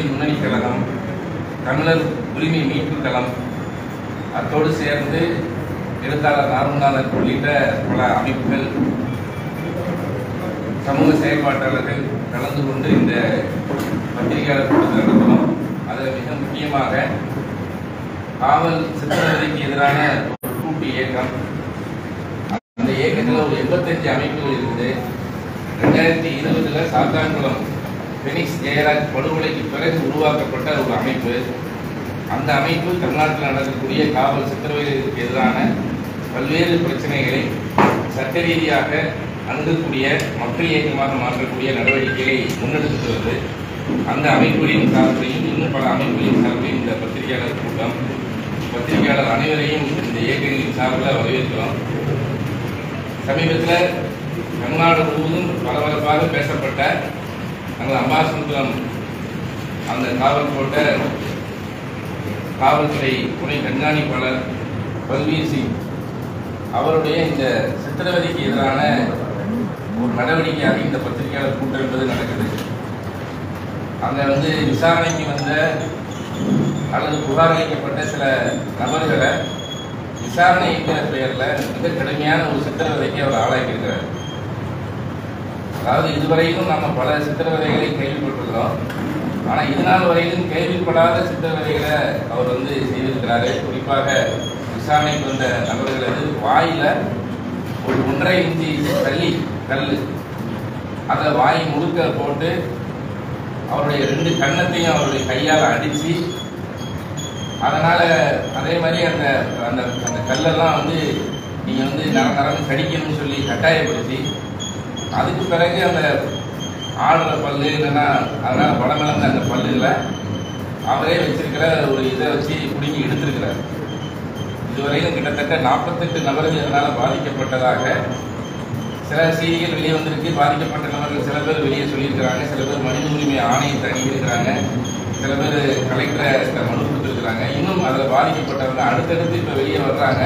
தமிழ்நாடு முன்னணி கழகம் தமிழர் உரிமை மீட்பு களம் அத்தோடு சேர்ந்து எழுத்தாளர் நாருநாதன் உள்ளிட்ட பல அமைப்புகள் சமூக செயல்பாட்டாளர்கள் கலந்து கொண்டு இந்த பத்திரிகையாளர் கூட்டத்தில் நடத்தணும் அதில் மிக முக்கியமாக காவல் சித்திரவதைக்கு எதிரான கூட்டு இயக்கம். அந்த இயக்கத்தில் ஒரு எண்பத்தஞ்சு அமைப்புகள் இருக்குது. ரெண்டாயிரத்தி இருபதுல சாத்தான்குளம் பெனிக்ஸ் ஜெயராஜ் படுகொலைக்கு பிறகு உருவாக்கப்பட்ட ஒரு அமைப்பு. அந்த அமைப்பு தமிழ்நாட்டில் நடக்கக்கூடிய காவல் சித்திரவதைக்கு எதிரான பல்வேறு பிரச்சனைகளை சட்ட ரீதியாக அணுகக்கூடிய மக்கள் இயக்கமாக மாற்றக்கூடிய நடவடிக்கைகளை முன்னெடுத்து வருது அந்த அமைப்புகளின் சார்பிலையும் இன்னும் பல அமைப்புகளின் சார்பிலையும் இந்த பத்திரிகையாளர் கூட்டம் பத்திரிகையாளர் அனைவரையும் இந்த இயக்கங்களின் சார்பில் வரவேற்கிறோம். சமீபத்தில் தமிழ்நாடு முழுவதும் பரபரப்பாக பேசப்பட்ட நமது அம்பாசமுத்திரம் அந்த காவல் கோட்ட காவல்துறை துணை கண்காணிப்பாளர் பல்வீர் சிங் அவருடைய இந்த சித்திரவதைக்கு எதிரான ஒரு நடவடிக்கையாக இந்த பத்திரிகையாளர் கூட்டம் என்பது நடக்குது. அங்கே வந்து விசாரணைக்கு வந்த அல்லது புகார் அளிக்கப்பட்ட சில நபர்களை விசாரணை என்கிற பெயரில் மிக கடுமையான ஒரு சித்திரவதைக்கு அவர் ஆளாக்கியிருக்கிறார். அதாவது இதுவரையிலும் நம்ம பல சித்திரவதைகளை கேள்விப்பட்டிருக்கிறோம். ஆனால் இதனால் வரையிலும் கேள்விப்படாத சித்திரவதைகளை அவர் வந்து செய்திருக்கிறாரு. குறிப்பாக விசாரணைக்கு வந்த நபர்களது வாயில் ஒரு ஒன்றரை இஞ்சி தள்ளி கல் அதை வாய் முழுக்க போட்டு அவருடைய ரெண்டு கன்னத்தையும் அவருடைய கையால் அடித்து அதனால் அதே மாதிரி அந்த அந்த அந்த கல்லெல்லாம் வந்து நீங்கள் வந்து நர நரன்னு கடிக்கணும்னு சொல்லி கட்டாயப்படுத்தி அதுக்கு பிறகு அந்த ஆடுற பல்லு இல்லைன்னா அதனால படமிழந்த அந்த பல்லுகளை அவரே வச்சிருக்கிற ஒரு இதை வச்சு பிடுங்கி எடுத்திருக்கிறார். இதுவரையிலும் கிட்டத்தட்ட நாற்பத்தெட்டு நபர்கள் இதனால் பாதிக்கப்பட்டதாக சில செய்திகள் வெளியே வந்திருக்கு. பாதிக்கப்பட்ட நபர்கள் சில பேர் வெளியே சொல்லியிருக்கிறாங்க. சில பேர் மனித உரிமை ஆணையத்தை அணுகியிருக்கிறாங்க சில பேர் கலெக்டரை மனு கொடுத்துருக்குறாங்க. இன்னும் அதில் பாதிக்கப்பட்டவங்க அடுத்தடுத்து இப்போ வெளியே வர்றாங்க.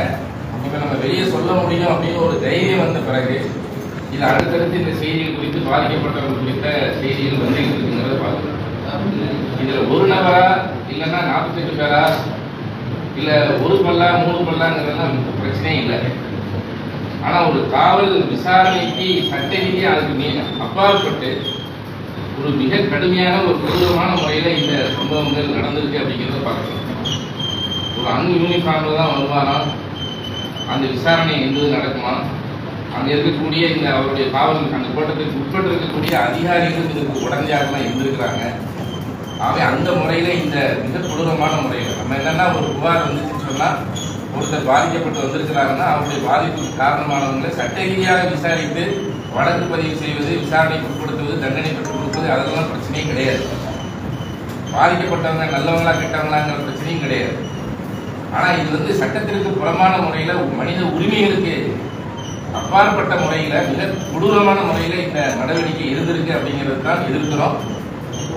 இப்போ நம்ம வெளியே சொல்ல முடியும் அப்படின்னு ஒரு தைரியம் வந்த பிறகு இது அடுத்தடுத்து இந்த செய்திகள் குறித்து பாதிக்கப்பட்டவர்கள் குறித்த செய்திகள் வந்து இருக்குங்கிறத பார்க்கணும். இதில் ஒரு நபரா இல்லைன்னா நாற்பத்தெட்டு பேரா இல்லை ஒரு பல்லா மூணு பல்லாங்கிறதெல்லாம் பிரச்சனையே இல்லை. ஆனால் ஒரு காவல் விசாரணைக்கு சட்ட ரீதியாக அதுக்கு மீ அப்பாற்பட்டு ஒரு மிக கடுமையான ஒரு கொடூரமான முறையில் இந்த சம்பவங்கள் நடந்திருக்கு அப்படிங்கிறத பார்க்கணும். ஒரு அன் யூனிஃபார்மில் தான் வருவாராம் அந்த விசாரணை என்பது நடக்குமா? அங்கே இருக்கக்கூடிய இந்த அவருடைய காவல் அந்த கோட்டத்திற்கு உட்பட்டு இருக்கக்கூடிய அதிகாரிகள் இதற்கு உடஞ்சாகலாம் இருந்திருக்கிறாங்க. ஆகவே அந்த முறையில் இந்த மிக கொடூரமான முறையில் நம்ம என்னன்னா ஒரு புகார் வந்துச்சுன்னு சொன்னால் ஒருத்தர் பாதிக்கப்பட்டு வந்திருக்கிறாங்கன்னா அவருடைய பாதிப்புக்கு காரணமானவங்களை சட்ட ரீதியாக விசாரித்து வழக்கு பதிவு செய்வது விசாரணைக்கு உட்படுத்துவது தண்டனை பெற்றுக் கொடுப்பது அதெல்லாம் பிரச்சனையும் கிடையாது. பாதிக்கப்பட்டவங்க நல்லவங்களா கெட்டவங்களாங்கிற பிரச்சனையும் கிடையாது. ஆனால் இது வந்து சட்டத்திற்கு புறமான முறையில் மனித உரிமைகளுக்கு அப்பாற்பட்ட முறையில மிக கொடூரமான முறையில இந்த நடவடிக்கை இருந்திருக்கு அப்படிங்கிறது தான் எதிர்க்கிறோம்.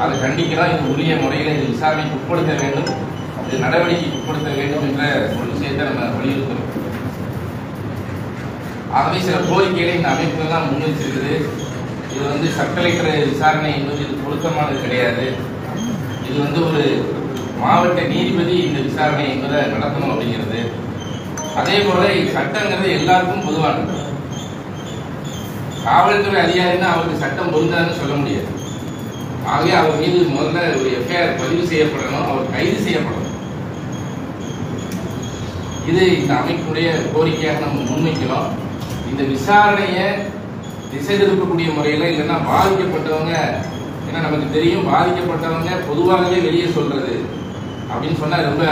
அதை கண்டிக்கிறோம். இது உரிய முறையில இது விசாரணைக்கு உட்படுத்த வேண்டும். இது நடவடிக்கைக்கு உட்படுத்த வேண்டும் என்ற ஒரு விஷயத்தை நம்ம வலியுறுத்துறோம். ஆகவே சில கோரிக்கைகளை இந்த அமைப்புகள்லாம் முன்வச்சிருக்குது இது வந்து சட்டலைக்கிற விசாரணை என்பது இது பொருத்தமானது கிடையாது. இது வந்து ஒரு மாவட்ட நீதிபதி இந்த விசாரணை என்பதை நடத்தணும் அப்படிங்கிறது. அதே போல சட்டங்கிறது எல்லாருக்கும் பொதுவானது. காவல்துறை அதிகாரின்னா அவருக்கு சட்டம் பொருந்தாதுன்னு சொல்ல முடியாது. ஆகவே அவர் மீது முதல்ல ஒரு எஃப்ஐஆர் பதிவு செய்யப்படணும் அவர் கைது செய்யப்படணும். இது இந்த அமைப்பினுடைய கோரிக்கையாக நம்ம முன்வைக்கிறோம். இந்த விசாரணையை திசை திருப்பக்கூடிய முறையில் இல்லைன்னா பாதிக்கப்பட்டவங்க ஏன்னா நமக்கு தெரியும் பாதிக்கப்பட்டவங்க பொதுவாகவே வெளியே சொல்றது அப்படின்னு சொன்னால் ரொம்ப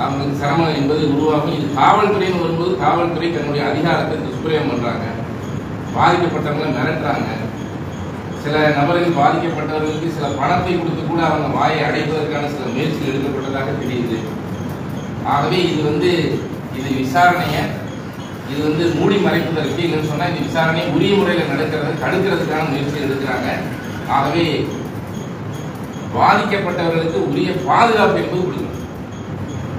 அவங்களுக்கு சிரமம் என்பது உருவாகும். இது காவல்துறைன்னு வரும்போது காவல்துறை தன்னுடைய அதிகாரத்தை துஷ்பிரயோகம் பண்ணுறாங்க பாதிக்கப்பட்டவங்களை மிரட்டுறாங்க. சில நபர்கள் பாதிக்கப்பட்டவர்களுக்கு சில பணத்தை கொடுத்து கூட அவங்க வாயை அடைவதற்கான சில முயற்சிகள் எடுக்கப்பட்டதாக தெரியுது. ஆகவே இது வந்து இது விசாரணையை இது வந்து மூடி மறைப்பதற்கு இல்லைன்னு சொன்னால் இந்த விசாரணை உரிய முறையில் நடக்கிறது தடுக்கிறதுக்கான முயற்சி எடுக்கிறாங்க. ஆகவே பாதிக்கப்பட்டவர்களுக்கு உரிய பாதுகாப்பு என்பது கொடுக்கணும்.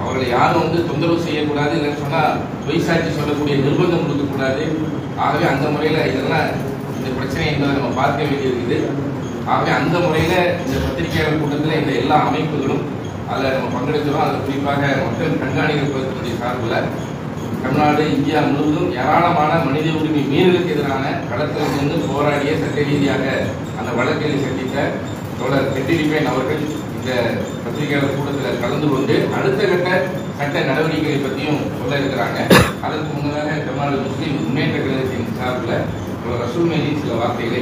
அவர்களை யாரும் வந்து தொந்தரவு செய்யக்கூடாது இல்லைன்னு சொன்னால் பொய் சாட்சி சொல்லக்கூடிய நிர்பந்தம் கொடுக்கக்கூடாது. ஆகவே அந்த முறையில் இதெல்லாம் இந்த பிரச்சனை என்பதை நம்ம பார்க்க வேண்டியிருக்குது. ஆகவே அந்த முறையில் இந்த பத்திரிகையாளர் கூட்டத்தில் இந்த எல்லா அமைப்புகளும் அதில் நம்ம பங்கெடுக்கிறோம். அதில் குறிப்பாக மக்கள் கண்காணிப்பு சார்பில் தமிழ்நாடு இந்தியா முழுவதும் ஏராளமான மனித உரிமை மீறலுக்கு எதிரான களத்தில் போராடிய சட்ட ரீதியாக அந்த வழக்கில் சந்தித்த தோழர் கெட்டிலிப்பேன் அவர்கள் இந்த பத்திரிகையாளர் கூட்டத்தில் கலந்து கொண்டு அடுத்த கட்ட சட்ட நடவடிக்கைகளை பற்றியும் சொல்ல இருக்கிறாங்க. அதற்கு முன்னதாக தமிழ்நாடு முஸ்லீம் முன்னேற்ற கழகத்தின் சார்பில் ரசூல் மேலி சில வார்த்தைகளை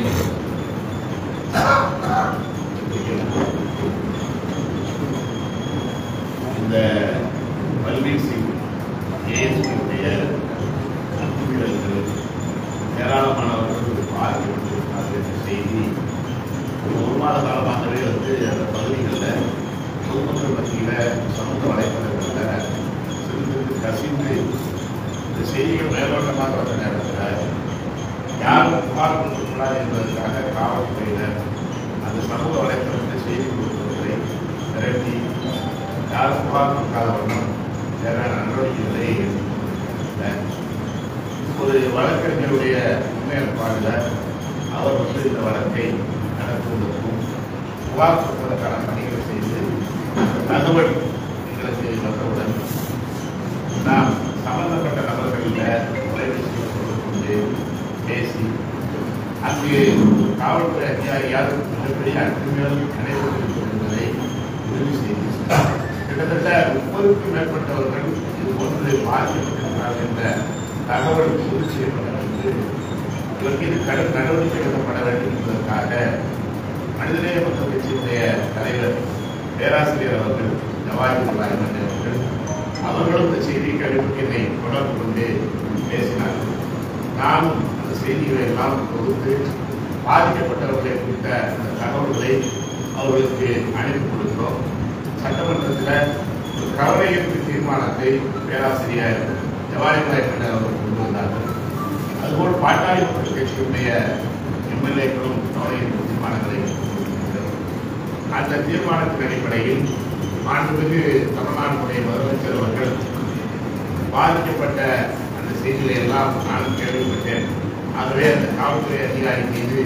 இந்த பல்வீர் சிங் ஏஎஸ்பியுடைய அத்துமீறல்கள் ஏராளமானவர்கள் பாதிக்கப்பட்டிருக்கிறார்கள் என்ற செய்தி ஒரு ஒரு மாத காலமாகவே வந்து பொதுமக்கள் மத்தியில் சமூக வலைத்தளங்களில் சிறிது கசிந்து இந்த செய்திகள் மேலோட்டமாக வந்த நேரத்தில் யாரும் புகார் கொடுக்கக்கூடாது என்பதற்காக காவல்துறையினர் அந்த சமூக வலைத்தளத்தில் செய்தி கொடுப்பவர்களை திரட்டி யார் புகார் கொடுக்காதவர்களும் தேவையான நடவடிக்கைகளை எடுத்துக்கொண்டிருக்கிறார். ஒரு வழக்கறிஞருடைய முன்னேற்பாடில் அவர் வந்து இந்த வழக்கை நடத்துவதற்கும் புகார் கொடுப்பதற்கான பணிகள் தகவல் எங்களுக்கு வந்தவுடன் நாம் சம்பந்தப்பட்ட நபர்களில் தொலைபேசி கொண்டு பேசி அங்கு காவல்துறை அதிகாரியால் மிகப்பெரிய அத்துமீறல் நடைபெற்றிருக்கும் என்பதை உறுதி செய்து கிட்டத்தட்ட முப்பதுக்கும் மேற்பட்டவர்கள் இது போன்று பாதிக்கப்பட்டிருக்கிறார்கள் என்ற தகவல் உறுதி செய்யப்பட்டதற்கு இதற்கு இது கடும் நடவடிக்கை எடுக்கப்பட வேண்டும் என்பதற்காக மனிதநேய மக்கள் கட்சியினுடைய தலைவர் பேராசிரியர் அவர்கள் ஜவாஹிர் ராய்மன் அவர்கள் அவர்களும் இந்த செய்தியை கழிவுக்கு என்னை தொடர்பு கொண்டு பேசினார்கள் நானும் அந்த செய்திகளை எல்லாம் தொகுத்து பாதிக்கப்பட்டவர்களை குறித்த அந்த தகவல்களை அவர்களுக்கு அனுப்பி கொடுக்கிறோம் சட்டமன்றத்தில் ஒரு கவலையீர்ப்பு தீர்மானத்தை பேராசிரியர் ஜவாஹிர் ராய்மன் அவர்கள் கொண்டு வந்தார்கள் அதுபோல் பாட்டாளி மக்கள் கட்சியினுடைய எம்எல்ஏக்களும் கவலையீர்ப்பு தீர்மானங்களை கொண்டு வந்திருக்கிறார்கள். அந்த தீர்மானத்தின் அடிப்படையில் மாண்புமிகு தமிழ்நாட்டுடைய முதலமைச்சர் அவர்கள் பாதிக்கப்பட்ட அந்த செய்திகளை எல்லாம் நான் கேள்விப்பட்டேன். ஆகவே அந்த காவல்துறை அதிகாரி மீது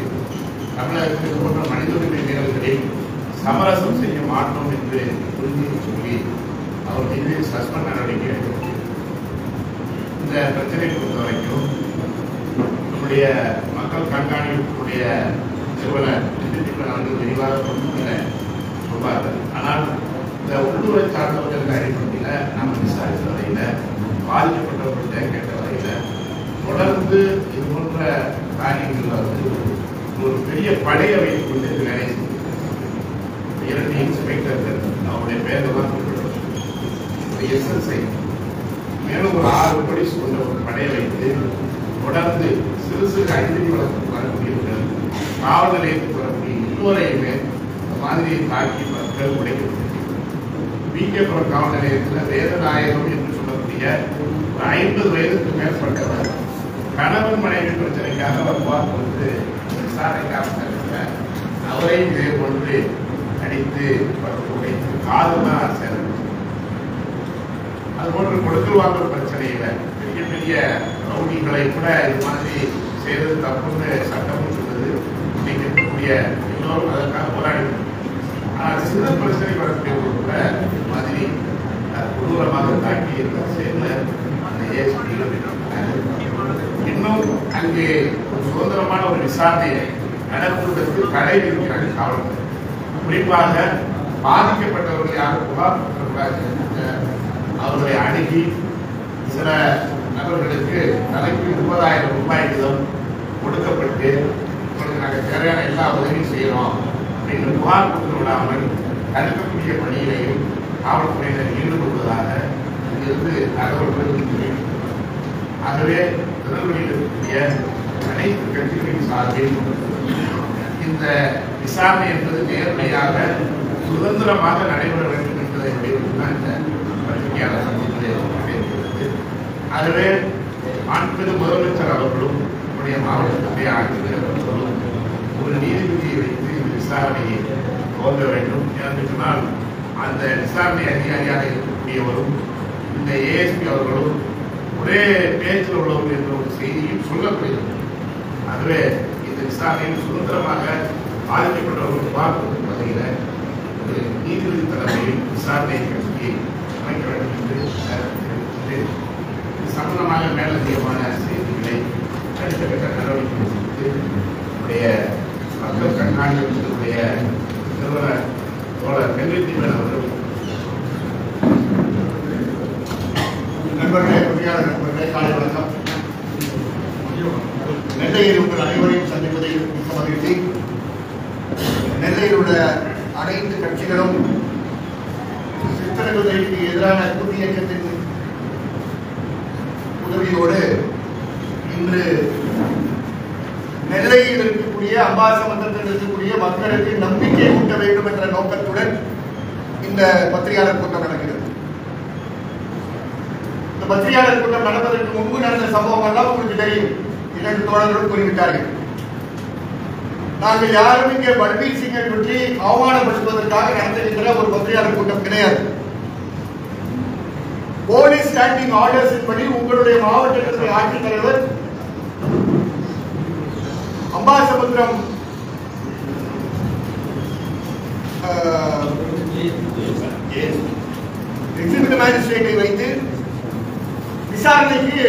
தமிழகத்தில் போன்ற மனித உரிமை மீறல்களில் சமரசம் செய்ய மாட்டோம் என்று உறுதி சொல்லி அவர் மீது சஸ்பெண்ட் நடவடிக்கை எடுத்து இந்த பிரச்சனை பொறுத்த வரைக்கும் நம்முடைய மக்கள் கண்காணிப்புடைய நிறுவனர் இப்போ நான் வந்து விரிவாக சொன்னேன் சொல்வார்கள் ஆனால் இந்த உள்ளூரை சார்ந்தவர்கள் அடிப்படையில் நாம் விசாரித்த வரையில் பாதிக்கப்பட்டவர்கள்ட்ட கேட்ட வரையில் தொடர்ந்து இது போன்ற காரியங்களில் வந்து ஒரு பெரிய படையை வைத்துக் கொண்டு இது வேலை செய்திருக்கிறது. இரண்டு இன்ஸ்பெக்டர்கள் அவருடைய பேரெல்லாம் குறிப்பிடப்பட்டிருக்கு எஸ்எஸ்ஐ மேலும் ஒரு ஆறு போலீஸ் கொண்ட ஒரு படையை வைத்து தொடர்ந்து சிறு சிறு அஞ்சலி வளர்த்து வரக்கூடியவர்கள் காவல் நிலையத்தில் வரக்கூடிய இந்த மாதிரி தாக்கி மக்கள் உடைக்கப்பட்டிருக்கிறது விகேபுரம் காவல் நிலையத்தில் வேதநாயகம் என்று சொல்லக்கூடிய ஒரு ஐம்பது வயதுக்கு மேற்பட்டவர் கணவன் மனைவி பிரச்சனைக்காக அவர் பார்த்து விசாரணைக்காக அவரையும் இதே போன்று அடித்து படுத்து உடைத்து காதெல்லாம் சேதம். அதுபோன்று கொடுக்கல் வாங்கல் பிரச்சனையில் பெரிய பெரிய ரவுடிகளை கூட இது மாதிரி செய்தது தப்புன்னு சட்டமும் சொல்வது இன்னைக்கு இருக்கக்கூடிய எல்லோரும் அதற்காக போராடி ஆனால் சிறு பிரச்சனை வரக்கூடிய கூட மாதிரி கொடூரமாக தாக்கி இருந்த செயல அந்த ஏஎஸ்பிகள் இன்னும் அங்கே ஒரு சுதந்திரமான ஒரு விசாரணையை நடத்துவதற்கு தடை இருக்கிறாங்க காவல்துறை. குறிப்பாக பாதிக்கப்பட்டவர்கள் யாரும் புகார் அவர்களை அணுகி சில நபர்களுக்கு தலைக்கு முப்பதாயிரம் ரூபாய் வீதம் கொடுக்கப்பட்டு நாங்கள் தேவையான எல்லா உதவியும் செய்கிறோம் அப்படின்னு புகார் கொடுத்து விடாமல் தடுக்கக்கூடிய பணியிலையும் காவல்துறையினர் ஈடுபடுவதாக இங்கிருந்து தகவல்கள் தெரிவிக்கப்பட்டது. ஆகவே திருநெல்வேலியில் இருக்கக்கூடிய அனைத்து கட்சிகளின் சார்பில் இந்த விசாரணை என்பது நேர்மையாக சுதந்திரமாக நடைபெற வேண்டும் என்பதை வலியுறுத்திதான் இந்த பத்திரிகையாளர் சந்திப்பிலே நடைபெறுகிறது ஆகவே மாண்புமிகு முதலமைச்சர் அவர்களும் நம்முடைய ஆட்சி ஆட்சியர் ஒரு நீதிபதியை வைத்து இந்த விசாரணையை துவங்க வேண்டும். என்று சொன்னால் அந்த விசாரணை அதிகாரியாக இருக்கக்கூடியவரும் இந்த ஏஎஸ்பி அவர்களும் ஒரே பேச்சில் உள்ளவர்கள் என்ற ஒரு செய்தியும் சொல்லப்படுகிறது அதுவே இந்த விசாரணையில் சுதந்திரமாக பாதிக்கப்பட்டவர்கள் பார்க்கும் வகையில் ஒரு நீதிபதி தலைமையில் விசாரணை கட்சியை அமைக்க வேண்டும் என்று இது சம்பந்தமாக மேலதிகமான செய்திகளை அடுத்த கட்ட நடவடிக்கை குறித்து நம்முடைய மக்கள் கண்காணிப்புடைய நிறுவனர் தோழர் வெங்கடேவன் அவர்கள். நண்பர்களே பொறியாளர் நண்பர்களே காலை வணக்கம். நெல்லையில் உங்கள் அனைவரையும் சந்திப்பதில் மிக்க மகிழ்ச்சி நெல்லையில் உள்ள அனைத்து கட்சிகளும் சித்தனகுதிரைக்கு எதிரான குடியேற்றத்தின் உதவியோடு இன்று நெல்லையில் இருக்கக்கூடிய அம்பாசமுத்திரத்தில் இருக்கக்கூடிய மக்களுக்கு நம்பிக்கை ஊட்ட வேண்டும் என்ற நோக்கத்துடன் இந்த பத்திரிகையாளர் கூட்டம் நடக்கிறது. இந்த பத்திரிகையாளர் கூட்டம் நடப்பதற்கு முன்பு நடந்த சம்பவம் எல்லாம் உங்களுக்கு தெரியும். இரண்டு தோழர்களும் கூறிவிட்டார்கள். நாங்கள் யாரும் இங்கே பல்பீர் சிங்கை பற்றி அவமானப்படுத்துவதற்காக நடந்திருக்கிற ஒரு பத்திரிகையாளர் கூட்டம் கிடையாது. போலீஸ் ஸ்டாண்டிங் ஆர்டர்ஸின் படி உங்களுடைய மாவட்டத்தினுடைய ஆட்சித்தலைவர் விழுப்புரம் எக்ஸிபிட் மேஜிஸ்ட்ரேட்டை வைத்து விசாரணைக்கு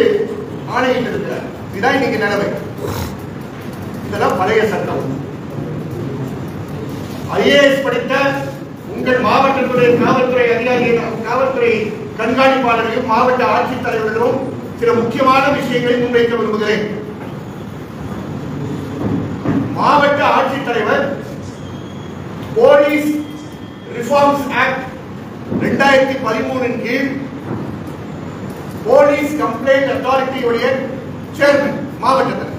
ஆணையிட்டிருக்கிறார் இதுதான் இன்னைக்கு நிலைமை. இதெல்லாம் பழைய சட்டம். ஐஏஎஸ் படித்த உங்கள் மாவட்டத்துடைய காவல்துறை அதிகாரி காவல்துறை கண்காணிப்பாளரையும் மாவட்ட ஆட்சித்தலைவர்களும் சில முக்கியமான விஷயங்களை முன்வைக்க விரும்புகிறேன். மாவட்ட ஆட்சித்தலைவர் போலீஸ் ரிஃபார்ம்ஸ் ஆக்ட் ரெண்டாயிரத்தி பதிமூணின் கீழ் போலீஸ் கம்ப்ளைண்ட் அத்தாரிட்டியுடைய சேர்மன் மாவட்டத்தில்.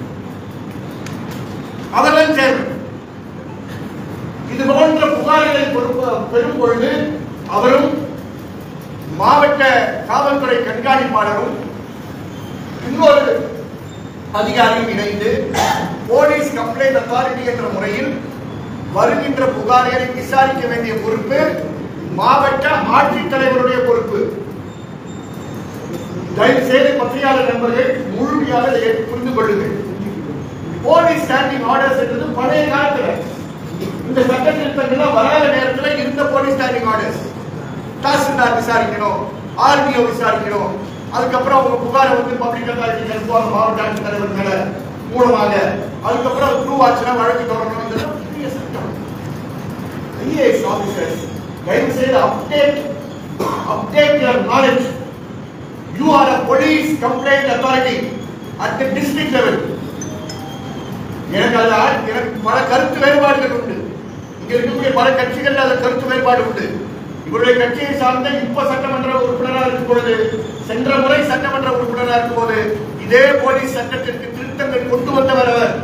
அவர்தான் சேர்மன். இது போன்ற புகார்களை பெறும் பொழுது அவரும் மாவட்ட காவல்துறை கண்காணிப்பாளரும் இன்னொரு அதிகாரியும் இணைந்து போலீஸ் கம்ப்ளைண்ட் அத்தாரிட்டி என்ற முறையில் வருகின்ற புகார்களை விசாரிக்க வேண்டிய பொறுப்பு மாவட்ட ஆட்சித்தலைவருடைய பொறுப்பு. தயவு செய்து பத்திரிகையாளர் நண்பர்கள் முழுமையாக இதை புரிந்து கொள்ளுங்கள். போலீஸ் ஸ்டாண்டிங் ஆர்டர்ஸ் என்பது பழைய காலத்தில். இந்த சட்ட திருத்தங்கள்லாம் வராத நேரத்தில் இருந்த போலீஸ் ஸ்டாண்டிங் ஆர்டர்ஸ் தாசில்தார் விசாரிக்கணும் ஆர்டிஓ விசாரிக்கணும். அதுக்கப்புறம் உங்க புகாரை வந்து பப்ளிக் அத்தாரிட்டி அனுப்புவாங்க மாவட்ட ஆட்சித்தலைவர் மேல மூலமாக அதுக்கப்புறம் ப்ரூவ் ஆச்சுன்னா வழக்கு தொடரணும் இதெல்லாம் புதிய சட்டம். ஐஏஎஸ் ஆபீசர்ஸ் தயவு செய்து update update your knowledge you are a police complaint authority at the district level எனக்கு அதுல ஆ- எனக்கு பல கருத்து வேறுபாடுகள் உண்டு. இங்க இருக்கக்கூடிய பல கட்சிகள் அதுல கருத்து வேறுபாடு உண்டு. இவருடைய கட்சியை சார்ந்த இப்ப சட்டமன்ற உறுப்பினராக இருக்கும் பொழுது சென்ற முறை சட்டமன்ற உறுப்பினராக இருக்கும் போது இதே போலீஸ் சட்டத்திற்கு திருத்தங்கள் கொண்டு வந்தவர் அவர்.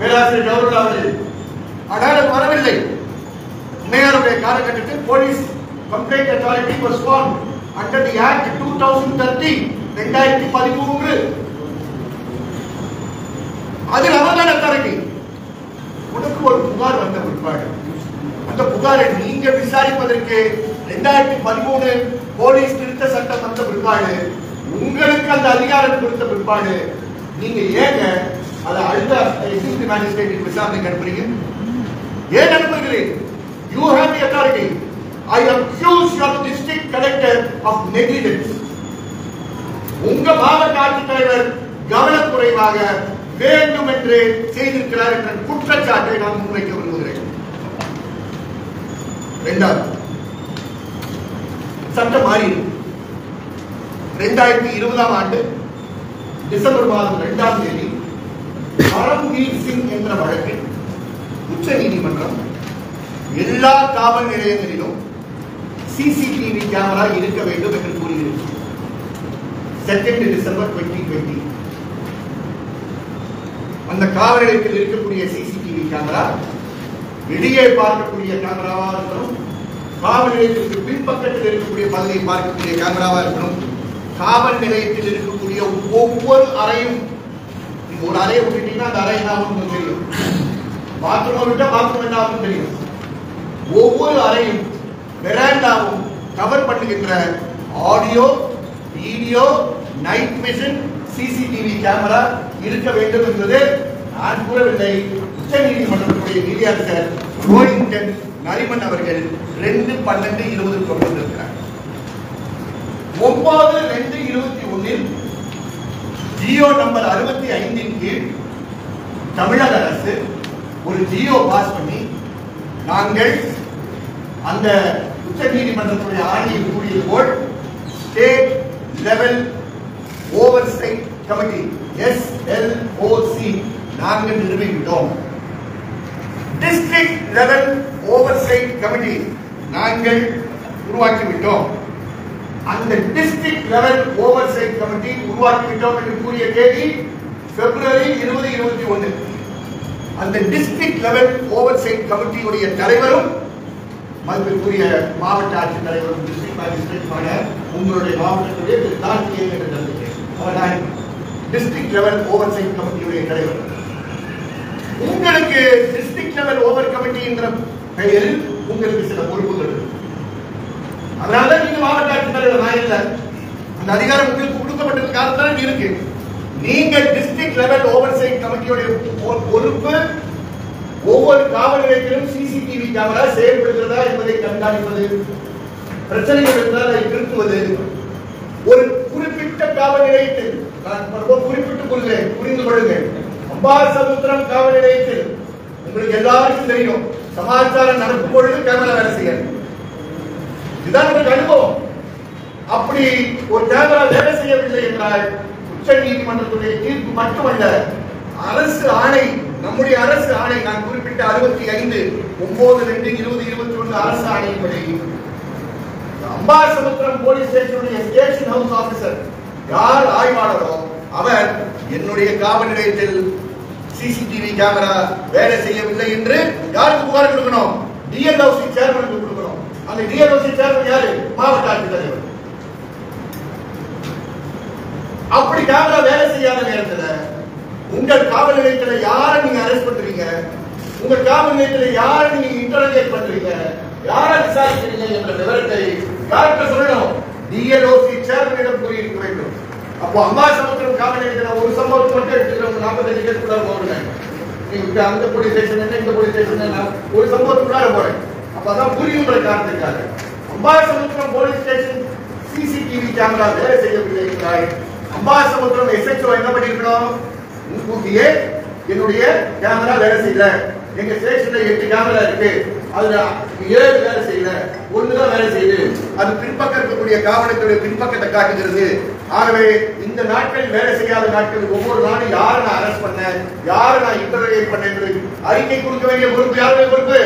பேராசிரியர் கௌரவ அவர்கள். ஆனால் அது வரவில்லை மேயருடைய காலகட்டத்தில் police complaint authority was form under the act two thousand 2013 ரெண்டாயிரத்தி பதிமூன்று. அதில் அவர்தான் அத்தாரிட்டி உனக்கு ஒரு புகார் வந்த பிற்பாடு. அந்த புகாரை நீங்க விசாரிப்பதற்கு ரெண்டாயிரத்தி பதிமூணு போலீஸ் திருத்த சட்டம் வந்த பிற்பாடு உங்களுக்கு அந்த அதிகாரம் கொடுத்த பிற்பாடு நீங்க ஏங்க அதை அடுத்த எக்ஸிக்யூட்டிவ் மேஜிஸ்ட்ரேட் விசாரணைக்கு அனுப்புறீங்க? ஏன் அனுப்புகிறேன் you have the authority I accuse your district collector of negligence உங்க மாவட்ட ஆட்சித்தலைவர் கவனக்குறைவாக வேண்டும் என்று செய்திருக்கிறார் என்ற குற்றச்சாட்டை நான் முன்வைக்க விரும்புகிறேன். ரெண்டாவது. சட்டம் மாறி ரெண்டாயிரத்தி இருபதாம் ஆண்டு டிசம்பர் மாதம் இரண்டாம் தேதி பரம்வீர் சிங் என்ற வழக்கில் உச்ச நீதிமன்றம் எல்லா காவல் நிலையங்களிலும் சிசிடிவி கேமரா இருக்க வேண்டும் என்று கூறியிருக்கிறது. செகண்ட் டிசம்பர் டுவெண்ட்டி டுவெண்ட்டி அந்த காவல் நிலையத்தில் இருக்கக்கூடிய சிசிடிவி கேமரா வெளியே பார்க்கக்கூடிய கேமராவா இருக்கணும்? காவல் நிலையத்திற்கு பின்பக்கத்தில் இருக்கக்கூடிய பகுதியை பார்க்கக்கூடிய கேமராவா இருக்கணும்? காவல் நிலையத்தில் இருக்கக்கூடிய ஒவ்வொரு அறையும் நீங்க ஒரு அறையை விட்டுட்டீங்கன்னா அந்த அறை என்ன ஆகும் தெரியும். பாத்ரூம் விட்டா பாத்ரூம் என்ன ஆகும் தெரியும். ஒவ்வொரு அறையும் வெராண்டாவும் கவர் பண்ணுகின்ற audio video night vision CCTV camera இருக்க வேண்டும் என்பது நான் கூறவில்லை. உச்ச நீதிமன்றத்துடைய நீதியரசர் ரோயிங்டன் நரிமன் அவர்கள் ரெண்டு பன்னெண்டு இருபது கொண்டு வந்திருக்கிறார். ஒன்பது ரெண்டு இருபத்தி ஒன்னில் ஜியோ நம்பர் அறுபத்தி ஐந்தின் கீழ் தமிழக அரசு ஒரு ஜியோ பாஸ் பண்ணி நாங்கள் அந்த உச்ச நீதிமன்றத்துடைய ஆணையில் கூடிய போல் state level oversight committee SLOC நாங்கள் நிறுவிவிட்டோம். டிஸ்ட்ரிக்ட் லெவல் ஓவர்சைட் கமிட்டி நாங்கள் உருவாக்கிவிட்டோம். அந்த டிஸ்ட்ரிக்ட் லெவல் ஓவர்சைட் கமிட்டி உருவாக்கிவிட்டோம் என்று கூறிய தேதி பிப்ரவரி இருபது இருபத்தி ஒன்று. அந்த டிஸ்ட்ரிக்ட் லெவல் ஓவர்சைட் கமிட்டியுடைய தலைவரும் மதிப்பிற்குரிய மாவட்ட ஆட்சித் தலைவரும் டிஸ்ட்ரிக்ட் மேஜிஸ்ட்ரேட்டுமான உங்களுடைய மாவட்டத்துடைய திரு கார்த்திகேயன் என்ற தெரிவிக்கிறேன் அவர் தான் டிஸ்ட்ரிக்ட் லெவல் ஓவர்சைட் கமிட்டியுடைய தலைவர். உங்களுக்கு டிஸ்ட்ரிக்ட் லெவல் ஓவர் கமிட்டி என்ற பெயரில் உங்களுக்கு சில பொறுப்புகள் அதனால நீங்க மாவட்ட ஆட்சித்தலைவர் நான் இல்லை. அந்த அதிகாரம் உங்களுக்கு கொடுக்கப்பட்ட காரணத்தால் இருக்கு. நீங்க டிஸ்ட்ரிக்ட் லெவல் ஓவர்சைட் கமிட்டியுடைய பொ- பொறுப்பு ஒவ்வொரு காவல் நிலையத்திலும் சிசிடிவி கேமரா செயல்படுகிறதா என்பதை கண்காணிப்பது பிரச்சனைகள் இருந்தால் அதை திருத்துவது ஒரு குறிப்பிட்ட காவல் நிலையத்தில் நான் ரொம்ப குறிப்பிட்டு கொள்கிறேன் புரிந்து கொள்ளுங்கள். அம்பாசமுத்திரம் காவல் நிலையத்தில் உங்களுக்கு எல்லாருக்கும் தெரியும். சமாச்சாரம் நடக்கும் பொழுது கேமரா வேலை செய்யாது. இதுதான் உங்களுக்கு அனுபவம். அப்படி ஒரு கேமரா வேலை செய்யவில்லை என்றால் உச்ச நீதிமன்றத்துடைய தீர்ப்பு மட்டுமல்ல அரசு ஆணை நம்முடைய அரசு ஆணை நான் குறிப்பிட்ட அறுபத்தி ஐந்து ஒன்பது ரெண்டு இருபது இருபத்தி ஒன்று அரசு ஆணையின்படி. அம்பாசமுத்திரம் போலீஸ் ஸ்டேஷனுடைய ஸ்டேஷன் ஹவுஸ் ஆபீசர் யார் ஆய்வாளரோ அவர் என்னுடைய காவல் நிலையத்தில் சிசிடிவி கேமரா வேலை செய்யவில்லை என்று யாருக்கு புகார் கொடுக்கணும்? டிஎல்ஓசி சேர்மனுக்கு கொடுக்கணும். அந்த டிஎல்ஓசி சேர்மன் யாரு? மாவட்ட ஆட்சித்தலைவர் அப்படி கேமரா வேலை செய்யாத நேரத்துல உங்கள் காவல் நிலையத்துல யாரை நீங்க அரெஸ்ட் பண்றீங்க? உங்க காவல் நிலையத்துல யாரை நீங்க இன்டர்கேட் பண்றீங்க? யாரை விசாரிக்கிறீங்க என்ற விவரத்தை யார்கிட்ட சொல்லணும்? டிஎல்ஓசி சேர்மனிடம் கூறியிருக்க வேண்டும். அப்போ அம்மா சமுத்திரம் காவல் ஒரு சம்பவத்தை மட்டும் எடுத்துக்கிறோம். நாற்பத்தஞ்சு கேஸ்க்குள்ளார போடுங்க நீங்க அந்த போலீஸ் ஸ்டேஷன் என்ன இந்த போலீஸ் ஸ்டேஷன் என்ன? ஒரு சம்பவத்துக்குள்ளார போறேன். அப்பதான் புரியுன்ற காரணத்துக்காக. Ambasamudram police station CCTV camera வேலை செய்யவில்லை என்றால் அம்பாசமுத்திரம் எஸ்ஹெச்ஓ என்ன பண்ணிருக்கணும் முன்கூட்டியே என்னுடைய கேமரா வேலை செய்யல. எங்க ஸ்டேஷன்ல எட்டு கேமரா இருக்கு. அதுல ஏழு வேலை செய்யல ஒண்ணுதான் வேலை செய்யுது அது பின்பக்கம் இருக்கக்கூடிய காவலத்துடைய பின்பக்கத்தை காட்டுகிறது. ஆகவே இந்த நாட்கள் வேலை செய்யாத நாட்கள் ஒவ்வொரு நாளும் யாரை நான் அரெஸ்ட் பண்ணேன்? யாரை நான் இன்டர்வியூ பண்ணேன் அறிக்கை கொடுக்க வேண்டிய பொறுப்பு யாருடைய பொறுப்பு?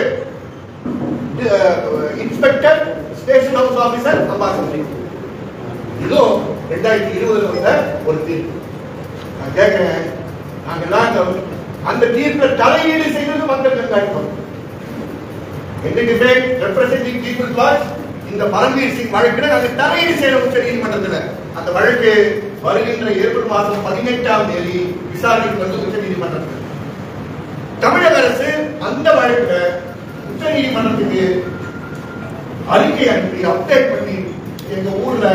Inspector station house officer Ambasamudram இதோ ரெண்டாயிரத்தி இருபதுல வந்த ஒரு தீர்ப்பு. நான் கேட்கிறேன் நாங்க எல்லாம் அந்த தீர்ப்பை தலையீடு செய்தது மக்கள் கண்காணிப்போம் எங்க டிபேட் ரெப்ரசென்டிங் பீப்புள் கிளாஸ் இந்த பரம்வீர் சிங் வழக்குல நாங்க தலையீடு செய்யற உச்ச நீதிமன்றத்துல. அந்த வழக்கு வருகின்ற ஏப்ரல் மாதம் பதினெட்டாம் தேதி விசாரணைக்கு வந்து உச்ச நீதிமன்றத்தில். தமிழக அரசு அந்த வழக்கில் உச்ச நீதிமன்றத்துக்கு அறிக்கை அனுப்பி அப்டேட் பண்ணி எங்க ஊர்ல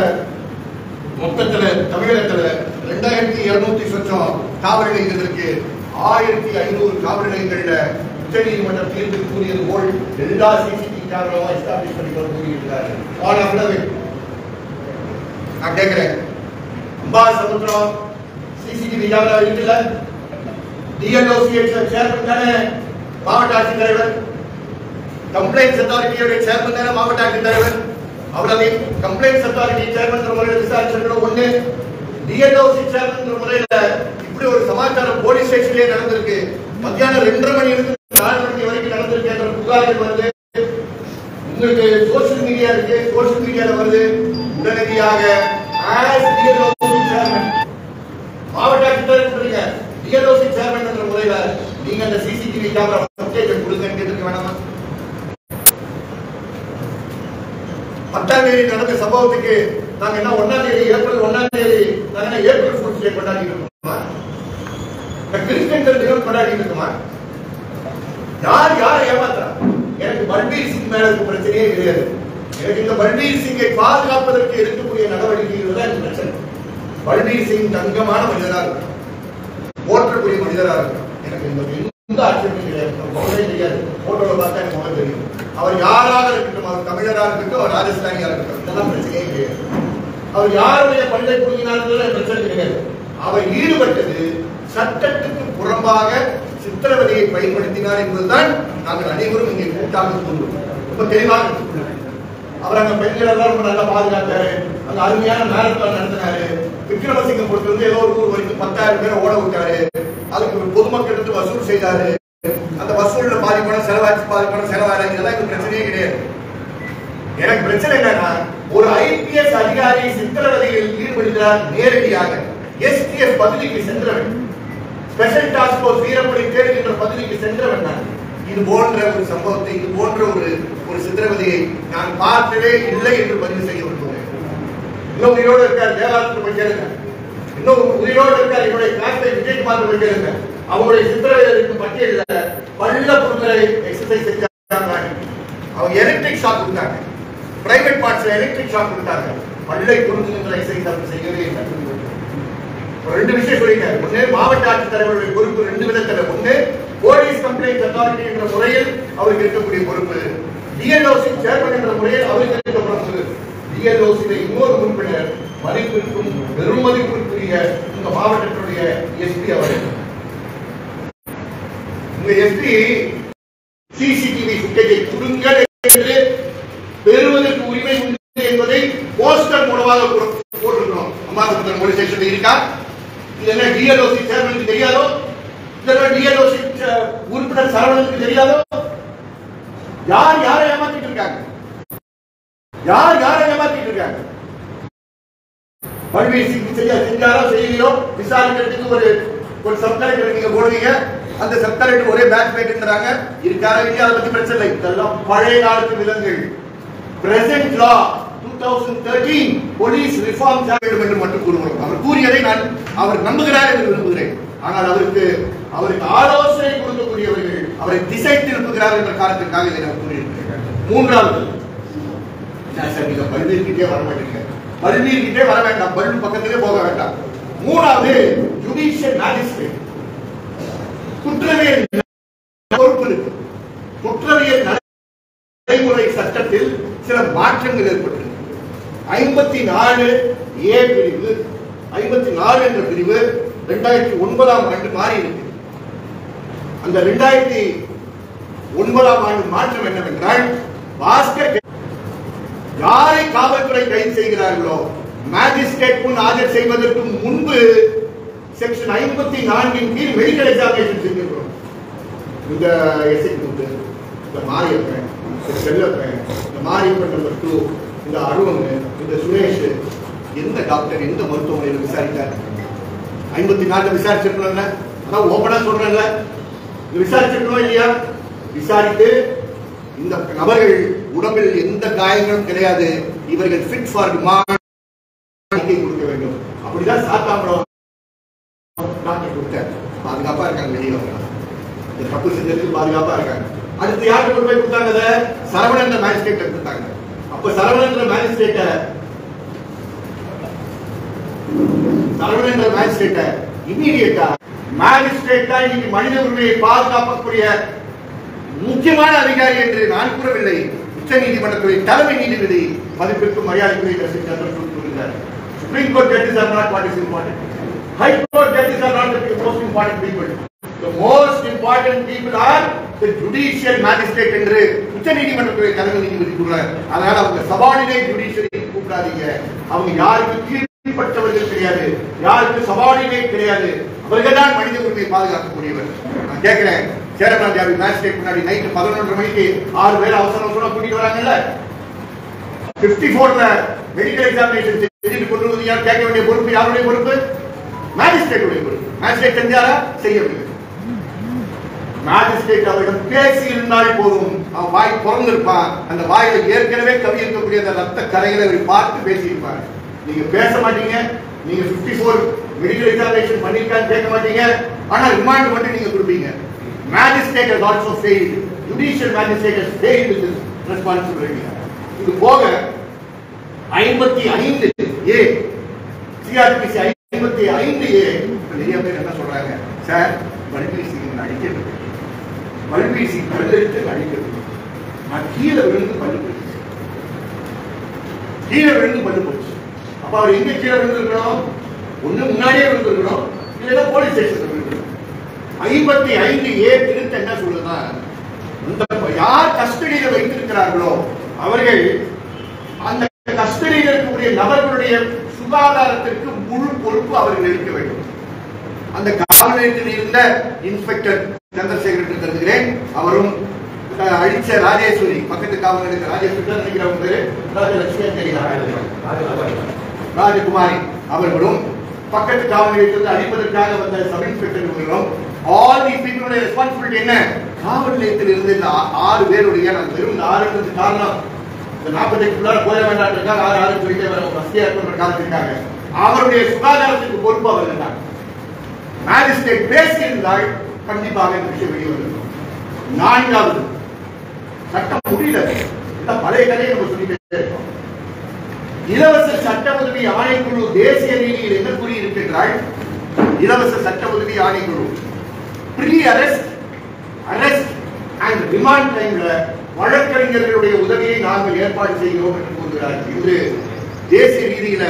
மொத்தத்துல தமிழகத்துல ரெண்டாயிரத்தி இருநூத்தி சொச்சம் காவல் நிலையங்கள் ஆயிரத்தி ஐநூறு காவல் நிலையங்கள்ல உச்ச நீதிமன்றம் தீர்ப்பு கூறியது போல் எல்லா சிசிடிவி கேமராவும் எஸ்டாப்ளிஷ் பண்ணிக்கொள்ள கூறியிருக்கிறாரு ஆன் அவ்வளவு. நான் கேட்கிறேன். அம்பா சமுத்திரம் சிசிடிவி கேமரா இருக்குல்ல? டிஎன்ஓசிஎச் சேர்மன் தானே? மாவட்ட ஆட்சித்தலைவர் கம்ப்ளைண்ட்ஸ் அத்தாரிட்டியோட சேர்மன் தானே மாவட்ட ஆட்சித்தலைவர் அவ்வளவு. கம்ப்ளைண்ட்ஸ் அத்தாரிட்டி சேர்மன் முறையில் விசாரிச்சிருக்கணும் ஒண்ணு டிஎன்ஓசி சேர்மன் முறையில இப்படி ஒரு சமாச்சாரம் போலீஸ் ஸ்டேஷன்லயே நடந்திருக்கு. மத்தியானம் ரெண்டரை மணி இருந்து நாலு வரைக்கும் நடந்திருக்கு என்ற புகார்கள் வருது உங்களுக்கு சோஷியல் மீடியா இருக்கு. சோஷியல் மீடியால வருது. உடனடியாக as DLOC மாவட்ட ஆட்சித்தலைவர் சொல்றீங்க டிஎல்ஓசி சேர்மன் என்ற முறையில நீங்க அந்த சிசிடிவி கேமரா ஃபுட்டேஜ் கொடுங்க கேட்டிருக்க வேணாமா? பத்தாம் தேதி நடந்த சம்பவத்துக்கு நாங்க என்ன ஒன்னாம் தேதி ஏப்ரல் ஒன்னாம் தேதி நாங்க என்ன ஏப்ரல் உமன்ஸ் டே கொண்டாடி இருக்குமா? இந்த கிறிஸ்டியன்கள் தினம் கொண்டாடி இருக்குமா? யார் யாரை ஏமாத்துறா? எனக்கு பல்பீர் சிங் மேல இருக்க பிரச்சனையே கிடையாது. எனக்கு இந்த பல்பீர் சிங்கை பாதுகாப்பதற்கு எடுக்கக்கூடிய நடவடிக்கைகள் தான் எனக்கு பிரச்சனை. பல்பீர் சிங் தங்கமான மனிதரா இருக்கும் போற்றக்கூடிய மனிதரா இருக்கும் எனக்கு இந்த எந்த ஆட்சேபம் கிடையாது. அவர் தெரியாது. போட்டோல பார்த்தா எனக்கு முகம் தெரியும். அவர் யாராக இருக்கட்டும் அவர் தமிழராக இருக்கட்டும் அவர் ராஜஸ்தானியா இருக்கட்டும் இதெல்லாம் பிரச்சனையே கிடையாது. அவர் யாருடைய பல்லை புரிஞ்சினாலும் பிரச்சனை கிடையாது. அவர் ஈடுபட்டது சட்டத்துக்கு புறம்பாக சித்திரவதையை பயன்படுத்தினார் என்பதுதான் நாங்கள் அனைவரும் இங்கே கூட்டாக கூறுவோம். ரொம்ப தெளிவாக அவர் அங்க பெண்கள் எல்லாம் ரொம்ப நல்லா பாதுகாத்தாரு. அங்க அருமையான மேரத்தான் நடத்தினாரு. விக்ரமசிங்கம் பொறுத்த வந்து ஏதோ ஒரு ஊர் வரைக்கும் பத்தாயிரம் பேரை ஓட விட்டாரு. அதுக்கு பொதுமக்கள் எடுத்து வசூல் செய்தாரு. அந்த வசூல்ல பாதி பணம் செலவாச்சு பாதி பணம் இதெல்லாம் இங்க பிரச்சனையே கிடையாது. எனக்கு பிரச்சனை என்னன்னா ஒரு ஐபிஎஸ் அதிகாரி சித்திரவதையில் ஈடுபடுகிறார் நேரடியாக. எஸ்டிஎஃப் பதவிக்கு சென்றவன் ஸ்பெஷல் டாஸ்க் ஃபோர்ஸ் வீரப்படை தேடுகின்ற பதவிக்கு சென்றவன் நான். இது போன்ற ஒரு சம்பவத்தை இது போன்ற ஒரு ஒரு சித்திரவதையை நான் பார்த்ததே இல்லை என்று பதிவு செய்ய விரும்புகிறேன் இன்னும் உயிரோடு இருக்கார் வேளாண் போய் கேளுங்க இன்னும் உயிரோடு இருக்கார் என்னுடைய கிளாஸ்மேட் விஜயகுமார் போய் கேளுங்க அவங்களுடைய சித்திரவதை இருக்கும் பட்டியலில் பள்ள பொருட்களை எக்ஸசைஸ் செஞ்சாங்க அவங்க எலக்ட்ரிக் ஷாக் கொடுத்தாங்க. பிரைவேட் பார்ட்ஸ்ல எலக்ட்ரிக் ஷாக் கொடுத்தாங்க பல்லை பொருட்களை எக்ஸசைஸ் அவங்க செய்யவே இல்லை. ரெண்டு விஷயம் சொல்லிட்டாரு. ஒண்ணு மாவட்ட ஆட்சித்தலைவருடைய பொறுப்பு ரெண்டு விதத்துல. ஒண்ணு போலீஸ் கம்ப்ளைண்ட் அத்தாரிட்டி என்ற முறையில் அவருக்கு இருக்கக்கூடிய பொறுப்பு. டிஎல்ஓசி சேர்மன் என்ற முறையில் அவருக்கு இருக்க பொறுப்பு. டிஎல்ஓசி இன்னொரு உறுப்பினர் மதிப்பிற்கும் பெருமதிப்பிற்குரிய இந்த மாவட்டத்தினுடைய எஸ்பி அவர். இந்த எஸ்பி சிசிடிவி ஃபுட்டேஜை கொடுங்கள் என்று பெறுவதற்கு உரிமை உண்டு என்பதை போஸ்டர் மூலமாக போட்டு- போட்டிருக்கிறோம். அம்மாபுரம் போலீஸ் ஸ்டேஷன் இருக்கா? இது என்ன டிஎல்ஓசி சேர்மனுக்கு தெரியாதோ இதெல்லாம் டிஎல்ஓசி உறுப்பினர் சரவணனுக்கு தெரியாதோ? யார் யாரை ஏமாத்திட்டு இருக்காங்க? யார் யாரை ஏமாத்திட்டு இருக்காங்க? பல்வீர் சிங் செய்ய செஞ்சாரோ செய்யலையோ? விசாரிக்கிறதுக்கு ஒரு ஒரு சப் கலெக்டர் நீங்க போடுவீங்க. அந்த சப் கலெக்டர் ஒரே பேட்ச் மேட்ன்றாங்க இருக்காரா இல்லையா? அதை பத்தி பிரச்சனை இல்லை. இதெல்லாம் பழைய காலத்து விலங்குகள். பிரசன்ட் லா போலீஸ் ரிஃபார்ம் வேண்டும் என்று மட்டும் கூறுகிறோம். அவர் கூறியதை நான் அவர் நம்புகிறார் என்று விரும்புகிறேன். ஆனால் அவருக்கு அவருக்கு ஆலோசனை கொடுக்கக்கூடியவர்கள் அவரை திசை திருப்புகிறார் என்ற காரணத்திற்காக இதை நான் கூறியிருக்கிறேன். மூன்றாவது சார் நீங்க பல்வீர்கிட்டே வர மாட்டீங்க. பல்வீர்கிட்டே வர வேண்டாம். பல்லு பக்கத்திலே போக வேண்டாம். மூணாவது ஜுடிஷியல் மேஜிஸ்ட்ரேட் குற்றவியல் பொறுப்பு இருக்கு. குற்றவியல் நடைமுறை சட்டத்தில் சில மாற்றங்கள் ஏற்பட்டிருக்கு. ஐம்பத்தி நாலு ஏ பிரிவு ஐம்பத்தி நாலு என்ற பிரிவு ரெண்டாயிரத்தி ஒன்பதாம் ஆண்டு மாறி இருக்கு அந்த ரெண்டாயிரத்தி ஒன்பதாம் ஆண்டு மாற்றம் என்னவென்றால் பாஸ்கர் யாரை காவல்துறை கைது செய்கிறார்களோ மேஜிஸ்ட்ரேட் முன் ஆஜர் செய்வதற்கு முன்பு செக்ஷன் ஐம்பத்தி நான்கின் கீழ் மெடிக்கல் எக்ஸாமினேஷன் செஞ்சிருக்கிறோம் இந்த எஸ்ஐ கூட்டு இந்த மாரியப்பன் செல்லப்பன் இந்த மாரியப்பன் நம்பர் டூ இந்த அருண் இந்த சுரேஷ் எந்த டாக்டர் எந்த மருத்துவமனையில் விசாரித்தார்? ஐம்பத்தி நாலு விசாரிச்சிருக்கணும்ல அதான் ஓபனா சொல்றேன்ல. விசாரிச்சிருக்கணும் இல்லையா? விசாரித்து இந்த நபர்கள் உடம்பில் எந்த காயங்களும் கிடையாது. இவர்கள் ஃபிட் ஃபார் டிமாண்ட் கொடுக்க வேண்டும். அப்படிதான் சாத்தாம்பரம் டாக்டர் கொடுத்தார். பாதுகாப்பா இருக்காங்க வெளியே வரலாம் இந்த தப்பு செஞ்சதுக்கு பாதுகாப்பா இருக்காங்க. அடுத்து யாருக்கு கொண்டு போய் கொடுத்தாங்க அதை? சரவணன் மேஜிஸ்ட்ரேட் கொடுத்தாங்க. அப்ப சரவணன்ற மேஜிஸ்ட்ரேட்ட சரவணன்ற மேஜிஸ்ட்ரேட்ட இம்மீடியட்டா மேஜிஸ்ட்ரேட்டா இன்னைக்கு மனித உரிமையை பாதுகாக்கக்கூடிய முக்கியமான அதிகாரி என்று நான் கூறவில்லை. உச்ச நீதிமன்றத்துறை தலைமை நீதிபதி மதிப்பிற்கும் மரியாதைக்குரிய ஜஸ்டிஸ் சந்திரசூட் கூறுகிறார் supreme court judges are not what is important High court judges are not the most important people. the most important people are the judicial magistrate என்று உச்ச நீதிமன்றத்துடைய தலைமை நீதிபதி கூறுறாரு அதனால அவங்க சபார்டினேட் ஜுடிஷியரி கூப்பிடாதீங்க. அவங்க யாருக்கு கீழ்ப்பட்டவர்கள் கிடையாது. யாருக்கு சபார்டினேட் கிடையாது. அவர்கள் தான் மனித உரிமையை பாதுகாக்கக்கூடியவர். நான் கேட்கிறேன் சேரமாண்டியாவி மேஜிஸ்ட்ரேட் முன்னாடி நைட்டு பதினொன்று மணிக்கு ஆறு பேர் அவசர அவசரம் கூட்டிட்டு வராங்கல்ல? பிப்டி போர்ல மெடிக்கல் எக்ஸாமினேஷன் செஞ்சுட்டு கொண்டு வந்து யார் கேட்க வேண்டிய பொறுப்பு யாருடைய பொறுப்பு? மேஜிஸ்ட்ரேட்டுடைய பொறுப்பு மேஜிஸ்ட்ரேட் செஞ்சாரா செய்யவில்லை. மேஜிஸ்ட்ரேட் அவரிடம் பேசி இருந்தால் போதும். அவன் வாய் திறந்திருப்பான். அந்த வாயில ஏற்கனவே கவி இருக்கக்கூடிய அந்த ரத்த கரைகளை அவர் பார்த்து பேசியிருப்பார். நீங்க பேச மாட்டீங்க. நீங்க 54 மெடிக்கல் எக்ஸாமினேஷன் பண்ணிருக்கான்னு கேட்க மாட்டீங்க. ஆனா ரிமாண்ட் மட்டும் நீங்க கொடுப்பீங்க. Magistrate has also failed. Judicial magistrate has failed with this இது போக ஐம்பத்தி ஐந்து ஏ சிஆர்பிசி ஐம்பத்தி ஐந்து ஏ நிறைய பேர் என்ன சொல்றாங்க? சார் பல்பீர் அடிக்கிறது பல்பீர் சிங் அடிக்கிறது நான் கீழே விழுந்து பல்லு போச்சு கீழே விழுந்து பல்லு போச்சு அப்ப அவர் எங்க கீழே விழுந்திருக்கணும்? ஒண்ணு முன்னாடியே விழுந்திருக்கணும். இல்லைன்னா போலீஸ் ஸ்டேஷன் விழுந்திருக்கணும். ஐம்பத்தி ஐந்து ஏ திருத்த என்ன சொல்லுதுன்னா இந்த யார் கஸ்டடியில வைத்திருக்கிறார்களோ அவர்கள் அந்த கஸ்டடியில் இருக்கக்கூடிய நபர்களுடைய சுகாதாரத்திற்கு முழு பொறுப்பு அவர்கள் எடுக்க வேண்டும். அந்த காவல் நிலையத்தில் இருந்த இன்ஸ்பெக்டர் சந்திரசேகர் தருகிறேன் அவரும் அழிச்ச ராஜேஸ்வரி பக்கத்து காவல் நிலையத்தில் ராஜேஸ்வரி நினைக்கிறவங்க பேரு? ராஜலட்சுமி ராஜகுமாரி அவர்களும் பக்கத்து காவல் நிலையத்திலிருந்து அழிப்பதற்காக வந்த சப் இன்ஸ்பெக்டர் இவர்களும் ஆல் தி பீப்புளுடைய ரெஸ்பான்சிபிலிட்டி என்ன? காவல் நிலையத்தில் இருந்து இந்த ஆ- ஆறு பேருடைய நான் வெறும் இந்த காரணம் இந்த நாற்பத்தெட்டுக்குள்ளார போயிட வேண்டாம் ஆறு ஆறு சொல்லிட்டே வர வசதியா இருக்கிற காலத்திற்காக அவருடைய சுகாதாரத்துக்கு பொறுப்பு அவர் தான். மேஜிஸ்ட்ரேட் பேசியிருந்தால் கண்டிப்பாக இந்த விஷயம் வெளிவந்திருக்கும் நான்காவது சட்டம் முடியல. இந்த பழைய கதையை நம்ம சொல்லிட்டே இருக்கோம். இலவச சட்ட உதவி ஆணைக்குழு தேசிய ரீதியில் என்ன கூறியிருக்கின்றால் இலவச சட்ட உதவி ஆணைக்குழு pre arrest arrest and remand டைம்ல வழக்கறிஞர்களுடைய உதவியை நாங்கள் ஏற்பாடு செய்கிறோம் என்று கூறுகிறார். இன்று தேசிய ரீதியில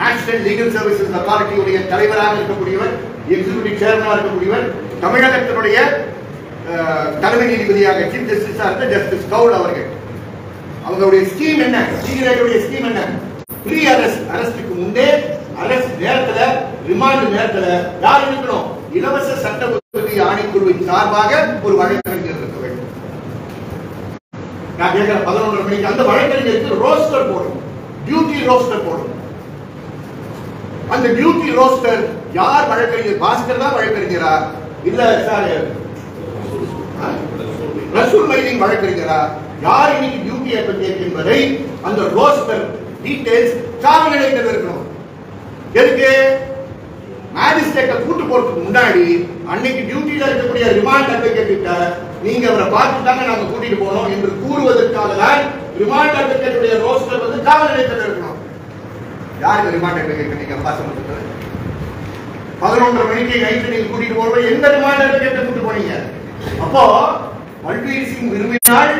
நேஷனல் லீகல் சர்வீசஸ் அத்தாரிட்டியுடைய தலைவராக இருக்கக்கூடியவர் எக்ஸிகூட்டிவ் சேர்மனாக இருக்கக்கூடியவர் தமிழகத்தினுடைய தலைமை நீதிபதியாக சீஃப் ஜஸ்டிஸா இருந்த ஜஸ்டிஸ் கவுல் அவர்கள். அவங்களுடைய ஸ்கீம் என்ன? சிபிஐடைய ஸ்கீம் என்ன? ப்ரீ அரெஸ்ட் அரெஸ்டுக்கு முன்னே அரெஸ்ட் நேரத்துல ரிமாண்ட் நேரத்துல யார் இருக்கணும்? இலவச சட்ட உதவி ஆணைக்குழுவின் சார்பாக ஒரு வழக்கறிஞர் இருக்க வேண்டும். நான் கேட்கிற பதினொன்று மணிக்கு அந்த வழக்கறிஞருக்கு ரோஸ்டர் போடும். டியூட்டி ரோஸ்டர் போடும். அந்த டியூட்டி ரோஸ்டர் யார் வழக்கறிஞர்? பாஸ்கர் தான் வழக்கறிஞரா? இல்ல சார் ரசூல் மைனிங் வழக்கறிஞரா? யார் இன்னைக்கு டியூட்டி ஏற்பட்டேன் என்பதை அந்த ரோஸ்டர் டீடைல்ஸ் காவல் நிலையத்தில் இருக்கணும். எதுக்கு? மேஜிஸ்ட்ரேட்டை கூட்டு போறதுக்கு முன்னாடி அன்னைக்கு டியூட்டியில இருக்கக்கூடிய ரிமாண்ட் அட்வொகேட் கிட்ட நீங்க அவரை பார்த்து தாங்க நாங்க கூட்டிட்டு போனோம் என்று கூறுவதற்காக தான் ரிமாண்ட் அட்வொகேட்டுடைய ரோஸ்டர் வந்து காவல் நிலையத்தில் இருக்கணும் யாருக்கு ரிமாண்ட் அட்வொகேட் நீங்க பாசம் பதினொன்றரை மணிக்கு நைட்டு நீங்க கூட்டிட்டு போறோம் எந்த ரிமாண்ட் அட்வொகேட்டை கூட்டு போனீங்க? அப்போ பல்பீர் சிங் விரும்பினால்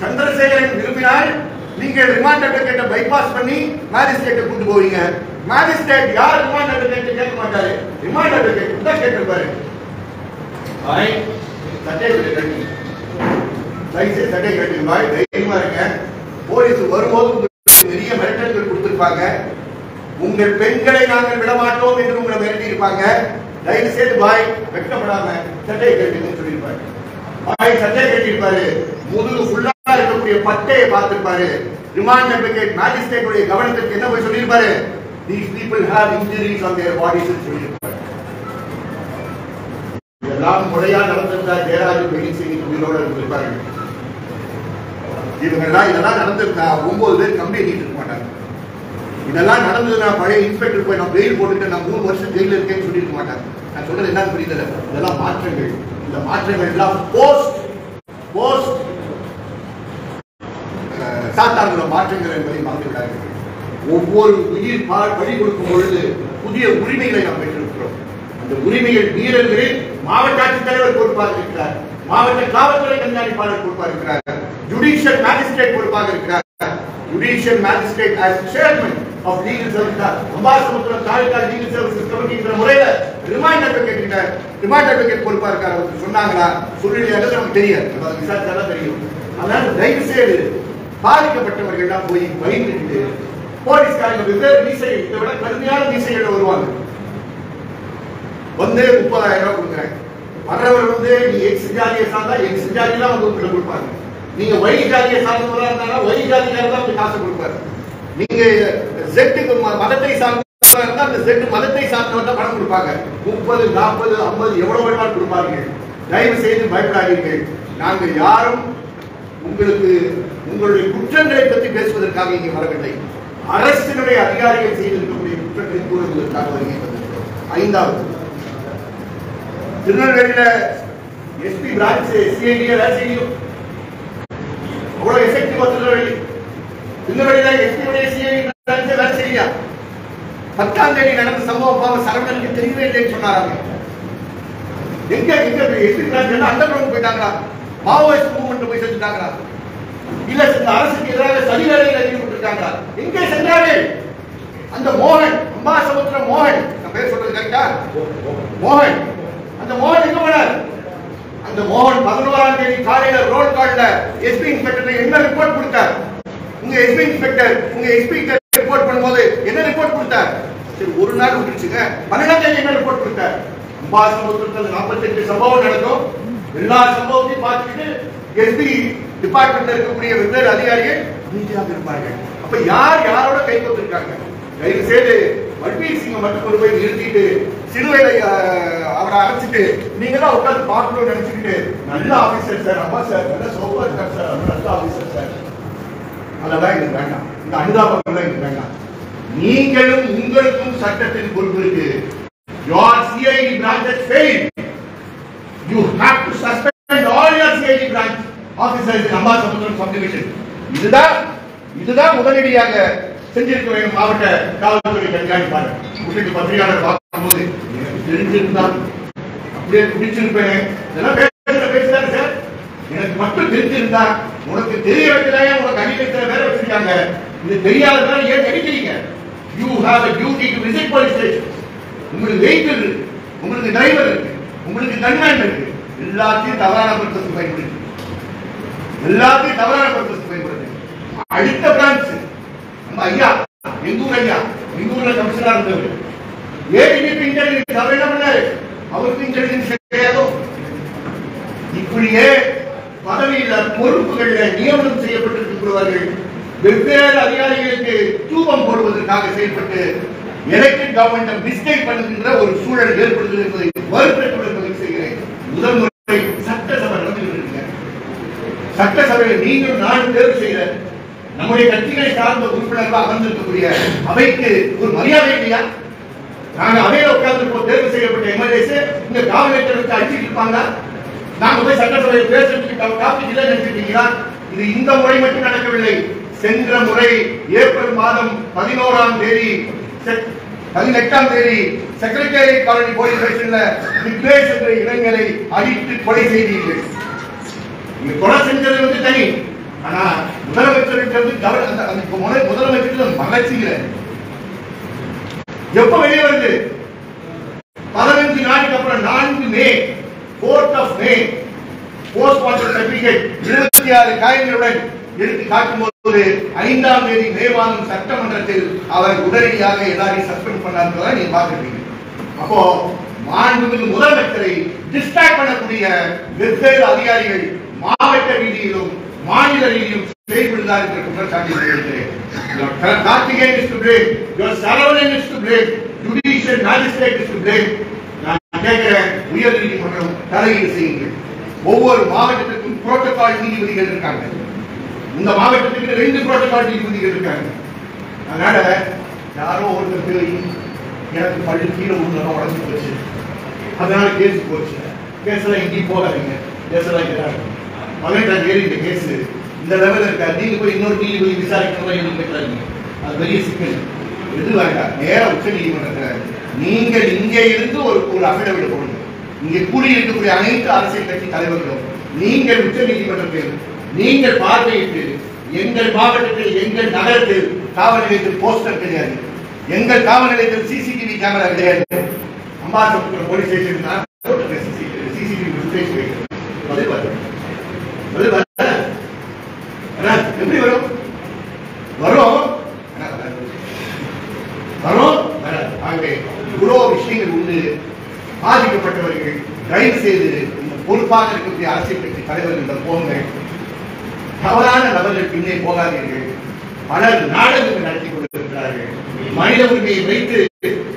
சந்திரசேகரன் விரும்பினால் நீங்க ரிமாண்ட் அட்வொகேட்டை பைபாஸ் பண்ணி மேஜிஸ்ட்ரேட்டை கூட்டு போவீங்க. மேஜிஸ்ட்ரேட் யார் ரிமாண்ட் அட்வொகேட் கேட்க மாட்டாரு? ரிமாண்ட் அட்வொகேட் தான் கேட்டிருப்பாரு. பாய் கட்டி. தயவுசெய்து சட்டை கட்டுங்க பாய் தைரியமா இருங்க. போலீஸ் வரும்போது உங்களுக்கு மிரட்டல்கள் கொடுத்திருப்பாங்க. உங்கள் பெண்களை நாங்கள் விடமாட்டோம் என்று உங்களை மிரட்டி இருப்பாங்க தயவு செய்து பாய் வெட்டப்படாம சட்டை கட்டிங்க சொல்லியிருப்பாரு. பாய் சட்டை கட்டியிருப்பாரு. முதுகு ஃபுல்லா இருக்கக்கூடிய பட்டையை பார்த்திருப்பாரு. ரிமாண்ட் அட்வொகேட் மேஜிஸ்ட்ரேட் உடைய கவனத்திற்கு என்ன போய் சொல்லியிருப்பாரு? These people have injuries on their bodies சொல்லியிருப்பாரு. எல்லாம் முறையா நடந்திருந்தா ஜெயராஜ் பெயின் செய்தி உயிரோடு இருந்திருப்பார்கள் இவங்கெல்லாம் இதெல்லாம் நடந்திருந்தா ஒன்பது பேர் கம்பெனி இருக்க மாட்டாங்க. இதெல்லாம் நடந்ததுன்னா பழைய இன்ஸ்பெக்டர் போய் நான் பெயில் போட்டுட்டு நான் மூணு வருஷம் ஜெயில இருக்கேன்னு சொல்லியிருக்க மாட்டாங்க. நான் சொல்றது என்ன புரியுது இதெல்லாம் மாற்றங்கள். இந்த மாற்றங்கள் எல்லாம் போஸ்ட் போஸ்ட் சாத்தான்களோட மாற்றங்கள் என்பதை மறந்து விடாதீர்கள். ஒவ்வொரு உயிர் பால் பழி கொடுக்கும் பொழுது புதிய உரிமைகளை நாம் பெற்றிருக்கிறோம். அந்த உரிமைகள் வீரர்களில் மாவட்ட ஆட்சித்தலைவர் பொறுப்பாக இருக்கிறார். மாவட்ட காவல்துறை கண்காணிப்பாளர் பொறுப்பாக இருக்கிறார். ஜுடிஷியல் மேஜிஸ்ட்ரேட் பொறுப்பாக இருக்கிறார். Judicial magistrate as chairman of legal service Ambasamudram taluka legal services கமிட்டிங்கிற முறையில ரிமாண்ட் அட்வொகேட் கிட்ட ரிமாண்ட் அட்வொகேட் பொறுப்பா இருக்காரு அவர். சொன்னாங்களா? சொல்லலையாங்கிறது நமக்கு தெரியாது. நம்ம அதை விசாரிச்சாதான் தெரியும். அதனால தயவு செய்து பாதிக்கப்பட்டவர்கள் எல்லாம் போய் பயந்துட்டு போலீஸ்காரங்க வெவ்வேறு மீசைகள் இதை விட கடுமையான மீசைகள் வருவாங்க. வந்து முப்பதாயிரம் ரூபாய் கொடுக்குறாங்க வர்றவர் வந்து நீ எக்ஸ் ஜாதியை சார்ந்தா எக்ஸ் ஜாதியெல்லாம் வந்து உங்களுக்கு கொடுப்பாங்க நீங்க ஒய் ஜாதியை சார்ந்தவரா இருந்தாலும் ஒய் ஜாதிக்காரர் தான் உங்களுக்கு காசு கொடுப்பாரு. நீங்க ஜெட்டுக்கு மதத்தை சார்ந்தவரா இருந்தா அந்த செட்டு மதத்தை சார்ந்தவர் தான் பணம் கொடுப்பாங்க. முப்பது நாற்பது ஐம்பது எவ்வளவு வேணாலும் கொடுப்பாங்க தயவு செய்து பயப்படாதீர்கள் நாங்கள் யாரும் உங்களுக்கு உங்களுடைய குற்றங்களை பற்றி பேசுவதற்காக இங்கே வரவில்லை. அரசினுடைய அதிகாரிகள் செய்திருக்கக்கூடிய குற்றங்களை கூறுவதற்காக வருகின்றது ஐந்தாவது திருநெல்வேலியில எஸ்பி பிரான்ச் சிஐடி வேலை செய்யும் அவ்வளவு எஃபெக்டிவா திருநெல்வேலி. திருநெல்வேலியில எஸ்பி உடைய சிஐடி பிரான்ச் வேலை செய்யா பத்தாம் தேதி நடந்த சம்பவம் பாவம் சரவணனுக்கு தெரியவே இல்லைன்னு சொன்னாராங்க எங்க எங்க எஸ்பி பிரான்ச் அண்டர் கிரவுண்ட் போயிட்டாங்களா? மாவோயிஸ்ட் மூவ்மெண்ட் போய் செஞ்சுட்டாங்களா இல்ல இந்த அரசுக்கு எதிராக சதி வேலையில் ஈடுபட்டிருக்காங்களா? எங்கே சென்றார்கள் அந்த மோகன் அம்மா சமுத்திர மோகன். நான் பேர் சொல்றது கரெக்டா மோகன். அந்த மோகன் எங்க போனார்? அந்த மோகன் பதினோராம் தேதி காலையில ரோல் கால்ல எஸ்பி இன்ஸ்பெக்டர் என்ன ரிப்போர்ட் கொடுத்தார்? உங்க எஸ்பி இன்ஸ்பெக்டர் உங்க எஸ்பி ரிப்போர்ட் பண்ணும்போது என்ன ரிப்போர்ட் கொடுத்தார்? சரி ஒரு நாள் விட்டுருச்சுங்க. பன்னெண்டாம் தேதி என்ன ரிப்போர்ட் கொடுத்தார்? அம்பாசமுத்திரத்தில் நாற்பத்தெட்டு சம்பவம் நடக்கும். எல்லா சம்பவத்தையும் பார்த்துட்டு எஸ்பி டிபார்ட்மெண்ட்ல இருக்கக்கூடிய வெவ்வேறு அதிகாரிகள் அமைதியாக இருப்பார்கள் அப்ப யார் யாரோட கை கொண்டிருக்காங்க தயவு செய்து மல்பீர் சிங்கை மட்டும் கொண்டு போய் நிறுத்திட்டு சிலுவையில அவரை அழைச்சிட்டு நீங்க தான் உட்காந்து பார்க்கணும்னு நினைச்சுக்கிட்டு நல்ல ஆபீசர் சார் அம்மா சார் நல்ல சோப்பா இருக்கார் சார் நல்ல ஆபீசர் சார் அதெல்லாம் எனக்கு வேண்டாம். இந்த அனுதாபம் எல்லாம் எனக்கு வேண்டாம். நீங்களும் உங்களுக்கும் சட்டத்தின் பொறுப்பு இருக்கு. Your CID branches failed. You have to suspend all your CID branch officers in Ambasamudram subdivision. இதுதான் இதுதான் உடனடியாக செஞ்சிருக்க வேண்டும் மாவட்ட காவல்துறை கண்காணிப்பாளர் உங்களுக்கு பத்திரிகையாளர் பார்க்கும்போது எனக்கு தெரிஞ்சிருந்தா அப்படியே பிடிச்சிருப்பேன் இதெல்லாம் பேசுற பேசுறாரு சார்? எனக்கு மட்டும் தெரிஞ்சிருந்தா உனக்கு தெரிய வைக்கலையா? உனக்கு அடிக்கல வேற வச்சிருக்காங்க. இது தெரியாததால ஏன் நடிக்கிறீங்க? You have a duty to visit police station உங்களுக்கு வெஹிக்கிள் இருக்கு. உங்களுக்கு டிரைவர் இருக்கு. உங்களுக்கு கன்மேன் இருக்கு. எல்லாத்தையும் தவறான பர்பஸ் பயன்படுத்தி எல்லாத்தையும் தவறான பர்பஸ் பயன்படுத்தி அடுத்த பிரான்ச் ஐயா எங்கூர் ஐயா எங்கூர்ல கமிஷனரா இருந்தவர். ஏடிபி இன்டெலிஜென்ஸ் அவர் என்ன பண்ணாரு? அவருக்கு இன்டெலிஜென்ஸ் கிடையாதோ. இப்படியே பதவியில பொறுப்புகள்ல நியமனம் செய்யப்பட்டிருக்கிறவர்கள் வெவ்வேறு அதிகாரிகளுக்கு தூபம் போடுவதற்காக செயல்பட்டு எலெக்டட் கவர்மெண்ட் மிஸ்டேக் பண்ணுகின்ற ஒரு சூழல் ஏற்படுகிறது என்பதை வருத்தத்துடன் பதிவு செய்கிறேன். முதல் முறை சட்டசபை நடந்து சட்டசபையில் நீங்கள் நான் தேர்வு செய்த நம்முடைய கட்சிகளை சார்ந்த உறுப்பினர்கள் அமர்ந்திருக்கக்கூடிய அவைக்கு ஒரு மரியாதை இல்லையா? நாங்க அவையில உட்கார்ந்து தேர்வு செய்யப்பட்ட எம்எல்ஏஸ் இந்த காவல்துறைக்கு அடிச்சுட்டு இருப்பாங்க நாங்க போய் சட்டசபையில் பேசுறதுக்கு காப்பி இல்லை நினைச்சிருக்கீங்களா? இது இந்த முறை மட்டும் நடக்கவில்லை. சென்ற முறை ஏப்ரல் மாதம் பதினோராம் தேதி செ- பதினெட்டாம் தேதி செக்ரட்டேரியட் காலனி போலீஸ் ஸ்டேஷன்ல விக்னேஷ் என்ற இளைஞரை அடித்து கொலை செய்தீர்கள். நீங்க கொலை செஞ்சது வந்து தனி. ஆனா முதலமைச்சருக்கு வந்து கவன எப்ப வெளியே வருது? பதினஞ்சு நாளைக்கு அப்புறம் நான்கு May fourth of May postmortem certificate இருபத்தி ஆறு காயங்களுடன் எடுத்து காட்டும்போது ஐந்தாம் தேதி மே மாதம் சட்டமன்றத்தில் அவர் உடனடியாக எல்லாரையும் சஸ்பெண்ட் பண்ணாருன்றதை நீங்க பாக்குறீங்க அப்போ மாண்புமிகு முதலமைச்சரை டிஸ்ட்ராக்ட் பண்ணக்கூடிய வெவ்வேறு அதிகாரிகள் மாவட்ட ரீதியிலும் மாநில ரீதியிலும் செயல்படுகிறார் என்ற குற்றச்சாட்டை Karthikeyan is to blame your Saravanan is to blame judicial magistrate is to blame நான் கேட்கிறேன் உயர் நீதிமன்றம் தலையீடு செய்யுங்கள். ஒவ்வொரு மாவட்டத்திற்கும் புரோட்டோகால் நீதிபதிகள் இருக்காங்க. இந்த மாவட்டத்துக்கு ரெண்டு புரோட்டோகால் நீதிபதிகள் இருக்காங்க. அதனால யாரோ ஒருத்தர் போய் எனக்கு பள்ளி கீழே உள்ள உடஞ்சு போச்சு. அதனால கேஸ் போச்சு. கேஸ்ல எங்கேயும் போகாதீங்க. கேஸ்லாம் இங்கே பழைய தேதி இந்த கேஸ். இந்த லெவலில் இருக்கா? நீங்க போய் இன்னொரு நீதிபதி விசாரிக்கணும் எதுவும் கேட்கறாங்க அது பெரிய சிக்கல். எது வேண்டாம் நேரம் உச்ச நீதிமன்றத்தில். நீங்கள் இங்கே இருந்து ஒரு ஒரு அபிடவிட் போடுங்க. இங்கே கூடி இருக்கக்கூடிய அனைத்து அரசியல் கட்சி தலைவர்களும் நீங்கள் உச்ச நீதிமன்றத்தில் நீங்கள் பார்வையிட்டு எங்கள் மாவட்டத்தில் எங்கள் நகரத்தில் காவல் நிலையத்தில் போஸ்டர் கிடையாது. எங்கள் காவல் நிலையத்தில் சிசிடிவி கேமரா கிடையாது. அம்பாசமுத்திரம் போலீஸ் ஸ்டேஷன் தான் சிசிடிவி ஃபுட்டேஜ் வைக்கிறேன் பதில் பார்த்து பதில் பார்த்து எப்படி வரும்? வரும். வரும். வராது. ஆகவே இவ்வளோ விஷயங்கள் உண்டு. பாதிக்கப்பட்டவர்கள் தயவு செய்து இந்த பொறுப்பாக இருக்கக்கூடிய அரசியல் கட்சி தலைவர்களிடம் போங்க. தவறான நபர்கள் பின்னே போகாதீர்கள். பலர் நாடகங்கள் நடத்தி கொண்டிருக்கிறார்கள். மனித உரிமையை வைத்து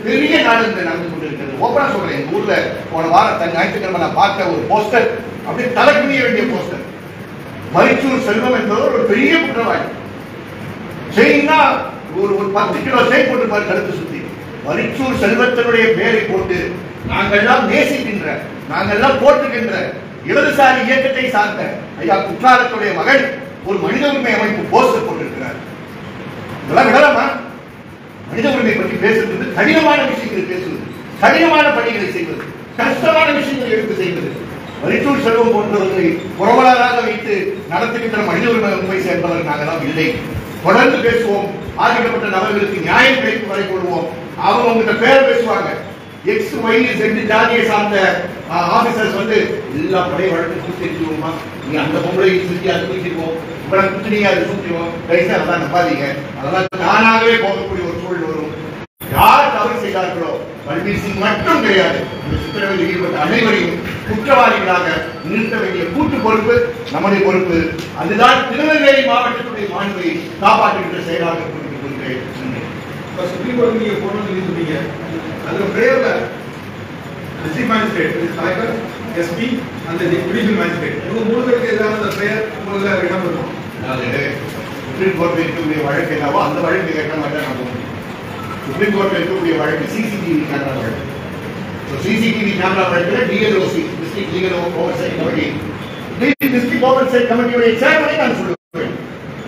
பெரிய நாடகங்கள் நடந்து கொண்டிருக்கிறது. ஓப்பனா சொல்றேன். எங்க ஊர்ல போன வாரம் தன் ஞாயிற்றுக்கிழமை நான் பார்த்த ஒரு போஸ்டர். அப்படியே தலைக்குனிய வேண்டிய போஸ்டர். மரிச்சூர் செல்வம் என்பவர் ஒரு பெரிய குற்றவாளி. செயின்னா ஒரு ஒரு பத்து கிலோ செயின் போட்டிருப்பார் கழுத்து சுத்தி. மைசூர் செல்வத்தினுடைய பெயரை போட்டு நாங்கெல்லாம் நேசிக்கின்ற நாங்கள்லாம் போட்டுக்கின்ற இடதுசாரி இயக்கத்தை சார்ந்த ஐயா குற்றாலத்துடைய மகன் ஒரு மனித உரிமை அமைப்பு போஸ்டர் போட்டிருக்கிறார். இதெல்லாம் விடலாமா மனித உரிமை பற்றி பேசுறது கடினமான விஷயங்களை பேசுவது கடினமான பணிகளை செய்வது கஷ்டமான விஷயங்களை எடுத்து செய்வது. வரிச்சூர் செல்வம் போன்றவர்களை புரவலராக வைத்து நடத்துகின்ற மனித உரிமை அமைப்பை சேர்ந்தவர் இல்லை. தொடர்ந்து பேசுவோம். பாதிக்கப்பட்ட நபர்களுக்கு நியாயம் கிடைக்கும் வரை கொள்வோம். அவங்க உங்ககிட்ட பேர் பேசுவாங்க. எக்ஸ் ஒய் சென்று ஜாதியை சார்ந்த ஆபீசர்ஸ் வந்து எல்லா பழைய வழக்கு சுத்திடுவோமா நீ அந்த பொம்பளை சுற்றி அதை தூக்கிடுவோம் இவ்வளவு குத்தினியா அதை சுத்திடுவோம் தயவுசெய்து அதெல்லாம் நம்பாதீங்க. அதெல்லாம் தானாகவே போகக்கூடிய ஒரு சூழல் வரும். யார் தவறு செய்தார்களோ பல்பீர் சிங் மட்டும் கிடையாது. இந்த சித்திரவதையில் ஈடுபட்ட அனைவரையும் குற்றவாளிகளாக நிறுத்த வேண்டிய கூட்டு பொறுப்பு நம்முடைய பொறுப்பு. அதுதான் திருநெல்வேலி மாவட்டத்துடைய மாண்பை காப்பாற்றுகின்ற செயலாக நன்றி. இப்ப சுப்ரீம் கோர்ட் நீங்க போகணும்னு சொன்னீங்க அதுல பிரேயர்ல டிஸ்ட்ரிக்ட் மேஜிஸ்ட்ரேட் கலெக்டர் எஸ்பி அந்த ஜுடிஷியல் மேஜிஸ்ட்ரேட் இவங்க மூணு பேருக்கு எதிரான அந்த பிரேயர் உங்களுக்கு இடம் இருக்கும் சுப்ரீம் கோர்ட்டில் இருக்கக்கூடிய வழக்கு என்னவோ அந்த வழக்கு கேட்க மாட்டேன் நான். சுப்ரீம் கோர்ட்டில் இருக்கக்கூடிய வழக்கு சிசிடிவி கேமரா வழக்கு சிசிடிவி கேமரா வழக்கில் DLOC district legal oversight committee district oversight கமிட்டியுடைய சேர்மனை நான் சொல்லுவேன்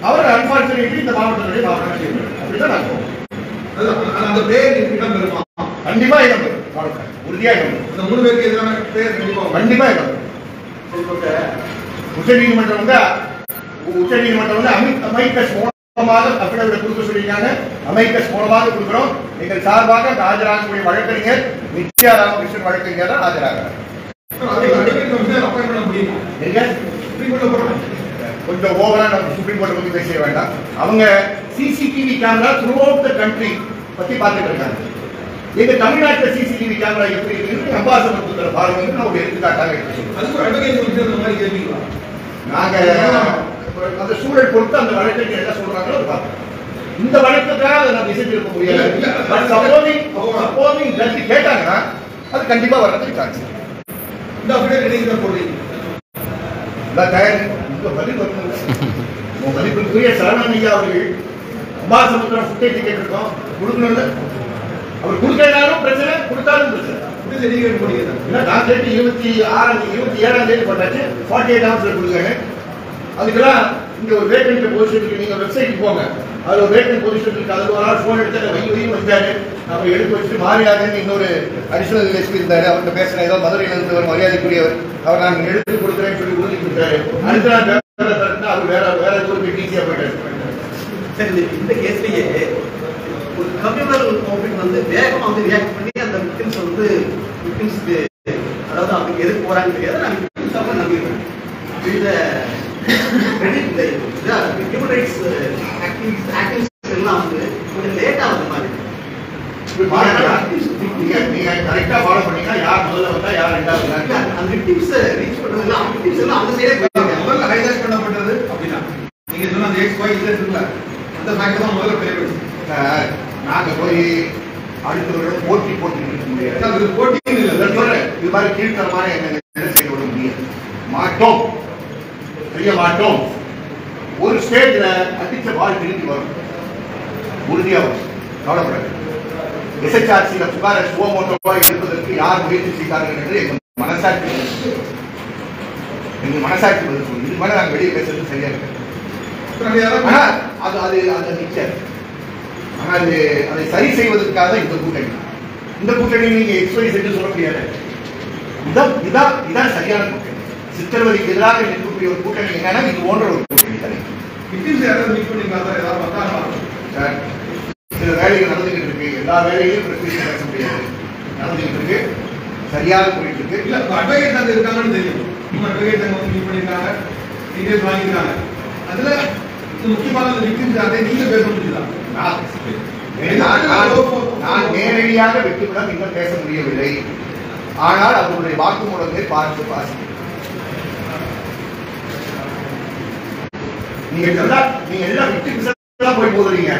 அவர் அன்பார்ச்சுனேட்லி இந்த மாவட்டத்துடைய மாவட்ட செயலர் அப்படிதான் நான் சொல்லுவேன் அது அந்த- அந்த பிரேயர் இடம் பெறுமா கண்டிப்பா இடம் பெறும். மாவட்டம். உறுதியா இடம் பெறும். அந்த மூணு பேருக்கு எதிரான பிரேயர் கண்டிப்பா வரும். கண்டிப்பா இடம் பெறும். உச்ச நீதிமன்றம் வந்து உச்ச நீதிமன்றம் வந்து அமை- அமைக்கஸ் மூலமாக அபிடவிட கொடுக்க சொல்லியிருக்காங்க. அமைக்கஸ் மூலமாக கொடுக்கிறோம். எங்கள் சார்பாக ஆஜராகக்கூடிய வழக்கறிஞர் நித்யா ராமகிருஷ்ணன் வழக்கறிஞர் தான் ஆஜராகிறார். சுப்ரீம் கோர்ட்ல போறோம் கொஞ்சம் ஓவரா நம்ம சுப்ரீம் கோர்ட் பத்தி பேச வேண்டாம். அவங்க CCTV camera throughout the country பத்தி பார்த்துட்டு இருக்காங்க. எங்க தமிழ்நாட்டுல சிசிடிவி கேமரா எப்படி இருக்குன்னு அம்பாசமர் புத்தர பாருங்க நான் ஒரு எடுத்துக்காட்டாக எடுத்து சொல்றேன். நாங்க அந்த சூழல் பொறுத்து அந்த வழக்கை என்ன சொல்றாங்களோ பார்ப்போம். இந்த வழக்குக்காக அதை நான் விசைத்திருக்க முடியாது இல்ல, இல்ல. பட் சப்போசிங் சப்போசிங் ஜட்ஜி கேட்டாங்கன்னா அது கண்டிப்பா வர்றதுக்கு சான்ஸ் இந்த நீங்க தான் போடுறீங்க நான் தயார் உங்க பதில் உங்க மதிப்பிற்குரிய சரவணன் ஐயா அவர்கள் அம்பாசமுத்திரம் ஃபுட்டேஜ் கேட்டிருக்கோம். கொடுக்கணும்ல? அவர் கொடுக்கலாரும் பிரச்சனை கொடுத்தாலும் பிரச்சனை. இப்படி ஏன்னா நான் கேட்டு இருபத்தி ஆறாம் இருபத்தி ஏழாம் தேதி போட்டாச்சு. ஃபார்ட்டி எயிட் ஹவர்ஸ்ல அதுக்கெல்லாம் இங்க ஒரு வேக்கண்ட் பொசிஷன் நீங்க வெப்சைட் போங்க. அதுல ஒரு வேக்கண்ட் பொசிஷன் இருக்கு. அது ஒரு ஆள் ஃபோன் எடுத்து வை வையும் வந்தாரு. நம்ம எடுத்து வச்சுட்டு மாறியாருன்னு இன்னொரு அடிஷனல் எஸ்பி இருந்தாரு. அவர்கிட்ட பேசுறேன். ஏதோ மதுரையில இருந்து ஒரு மரியாதைக்குரியவர். அவர் நான் எடுத்து கொடுக்குறேன்னு சொல்லி உறுதி கொடுத்தாரு அடுத்த நாள் அவர் வேற வேற போயிட்டாரு. சரி இந்த- கேஸ்லயே கம்யூனல் கான்ஃபிளிக் வந்து வேகமா வந்து ரியாக்ட் பண்ணி அந்த விக்டிம்ஸ் வந்து விக்டிம்ஸ்க்கு அதாவது அவங்க எதுக்கு போறாங்க தெரியாது நான் விக்டிம்ஸ் நம்பிடுறேன் இந்த கிரெடிட் இந்த ஹியூமன் ரைட்ஸ் ஆக்டிவிஸ்ட் ஆக்டிவிஸ்ட் எல்லாம் வந்து கொஞ்சம் லேட்டா வந்த மாதிரி. நீங்க சொன்ன அந்த எக்ஸ் ஒய் இருக்குல்ல அந்த ஃபேக்ட் தான் முதல்ல பெரிய சார், நாங்க போய் அடுத்தவர்கள் போட்டி போட்டு இருக்க முடியாது. இதை இல்லை சொல்றேன். இது மாதிரி கீழ்த்தரமான என்ன செய்ய விட முடியாது. மாட்டோம். செய்ய மாட்டோம். ஒரு ஸ்டேஜ்ல அடிச்ச பால் திரும்பி வரும். உறுதியா வரும். கவலைப்படாது எஸ்எச்ஆர்சியில புகாரை சுவமோட்டோவா எடுப்பதற்கு யார் முயற்சி செய்தார்கள் என்று எங்க மனசாட்சி பதில் சொல்லும். எங்க மனசாட்சி பதில் இது மாதிரி நாங்க வெளியே பேசுறது சரியா இருக்கு அது அது அது நிக்காது. ஆனா அது அதை சரி செய்வதற்காக இந்த கூட்டணி. இந்த கூட்டணி நீங்க எக்ஸ்பைரி செஞ்சு சொல்ல முடியாது. இதான் இதான் இதான் சரியான கூட்டணி. சித்திரவதைக்கு எதிராக இருக்கக்கூடிய ஒரு கூட்டணி என்னன்னா இது போன்ற ஒரு கூட்டணி தானே. சில வேலைகள் நடந்துகிட்டு இருக்கு. எல்லா வேலையும் பிரச்சனை பேச முடியாது. நடந்துகிட்டு இருக்கு. சரியாக போயிட்டு இருக்கு. இல்ல அட்வொகேட் அங்க இருக்காங்கன்னு தெரியும். அட்வொகேட் அங்க வந்து மீட் பண்ணிருக்காங்க டீடைல்ஸ் வாங்கிக்கிறாங்க அதுல முக்கியமான விக்டிம்ஸ் யாரே நீங்க பேச முடியுதா நான் நேரடியாக விட்டுவிடம் இன்னும் பேச முடியவில்லை. ஆனால் அவருடைய வாக்குமூலத்தை பார்த்து வாசிக்கிறேன் நீங்க எல்லாம் நீங்க எல்லாம் விட்டு போய் போதுறீங்க.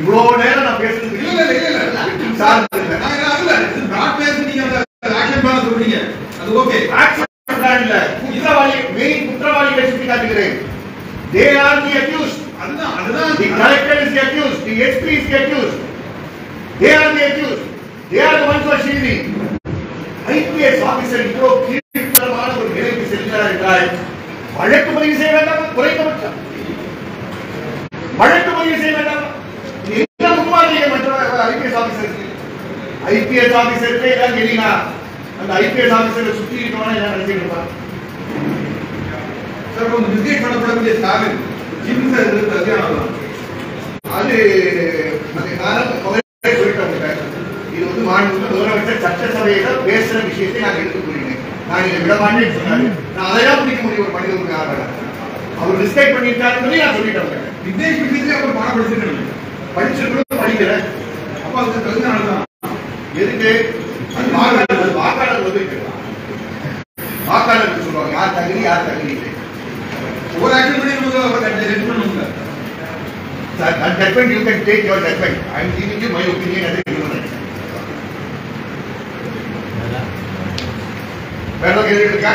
இவ்வளவு நேரம் நான் பேசுறது இல்ல இல்ல நீங்க ஆக்ஷன் பிளான் சொல்றீங்க. அது ஓகே இல்ல. குற்றவாளி மெயின் குற்றவாளிகளை சுட்டி காட்டுகிறேன் தே ஆர் தி அக்யூஸ்ட் அதுதான் அதுதான் the collector is the accused the SP is the accused they are the accused They are the ones who are shielding. IPS officer இவ்வளவு கீழ்த்தரமான ஒரு நிலைக்கு செல்கிறார் என்றால் வழக்கு பதிவு செய்ய வேண்டாம்? குறைந்தபட்சம் வழக்கு பதிவு செய்ய வேண்டாம்? இது என்ன முன்மாதிரியை மற்ற ஐபிஎஸ் ஆபீசருக்கு ஐபிஎஸ் ஆபீசருக்கு எல்லாம் கேட்டீங்கன்னா அந்த ஐபிஎஸ் ஆபீசரை சுத்தி இருக்கவன என்ன நினைச்சிட்டு இருப்பான் சார் இப்போ மிஸ்கைட் பண்ணப்படக்கூடிய ஸ்டாலின் ஜிம் சார் கல்யாணம் தான் அது அந்த காலம் முதல்ல சொல்லிட்டோம் இது வந்து மாநில முதலமைச்சர் சட்டசபையில பேசுற விஷயத்தை நான் எடுத்து கூறினேன் நான் இதை விட மாட்டேன்னு சொன்னாரு. நான் அதையெல்லாம் பிடிக்க முடியும் ஒரு மனித உரிமை ஆர்வலர் அவர் டிஸ்கைட் பண்ணிட்டாருன்னு நான் சொல்லிட்டேன் விக்னேஷ் விஷயத்துல அவர் பணம் படிச்சிருக்கேன் படிச்சிருக்கணும் படிக்கிறேன் அப்ப அதுக்கு தகுந்த தான். எதுக்கு? அது வாக்காளர் வாக்காளர் வந்து வாக்காளருக்கு சொல்லுவாங்க யார் தகுதி யார் தகுதி இல்லை ஒரு ஆக்ஷன் பண்ணி நமக்கு அவர் ரெட் பண்ணணும்ல That, that judgment you can take your judgment. I am giving you my opinion as a human. வேற ஏதாவது கேள்வி இருக்கா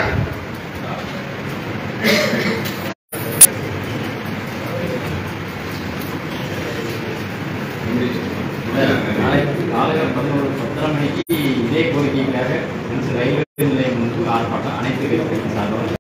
நாளை காலையில் பதினோரு பத்தரை மணிக்கு இதே கோரிக்கைக்காக ரயில்வே நிலையம் முன்பு ஆர்ப்பாட்டம் அனைத்து விதத்திலும் சார்பாக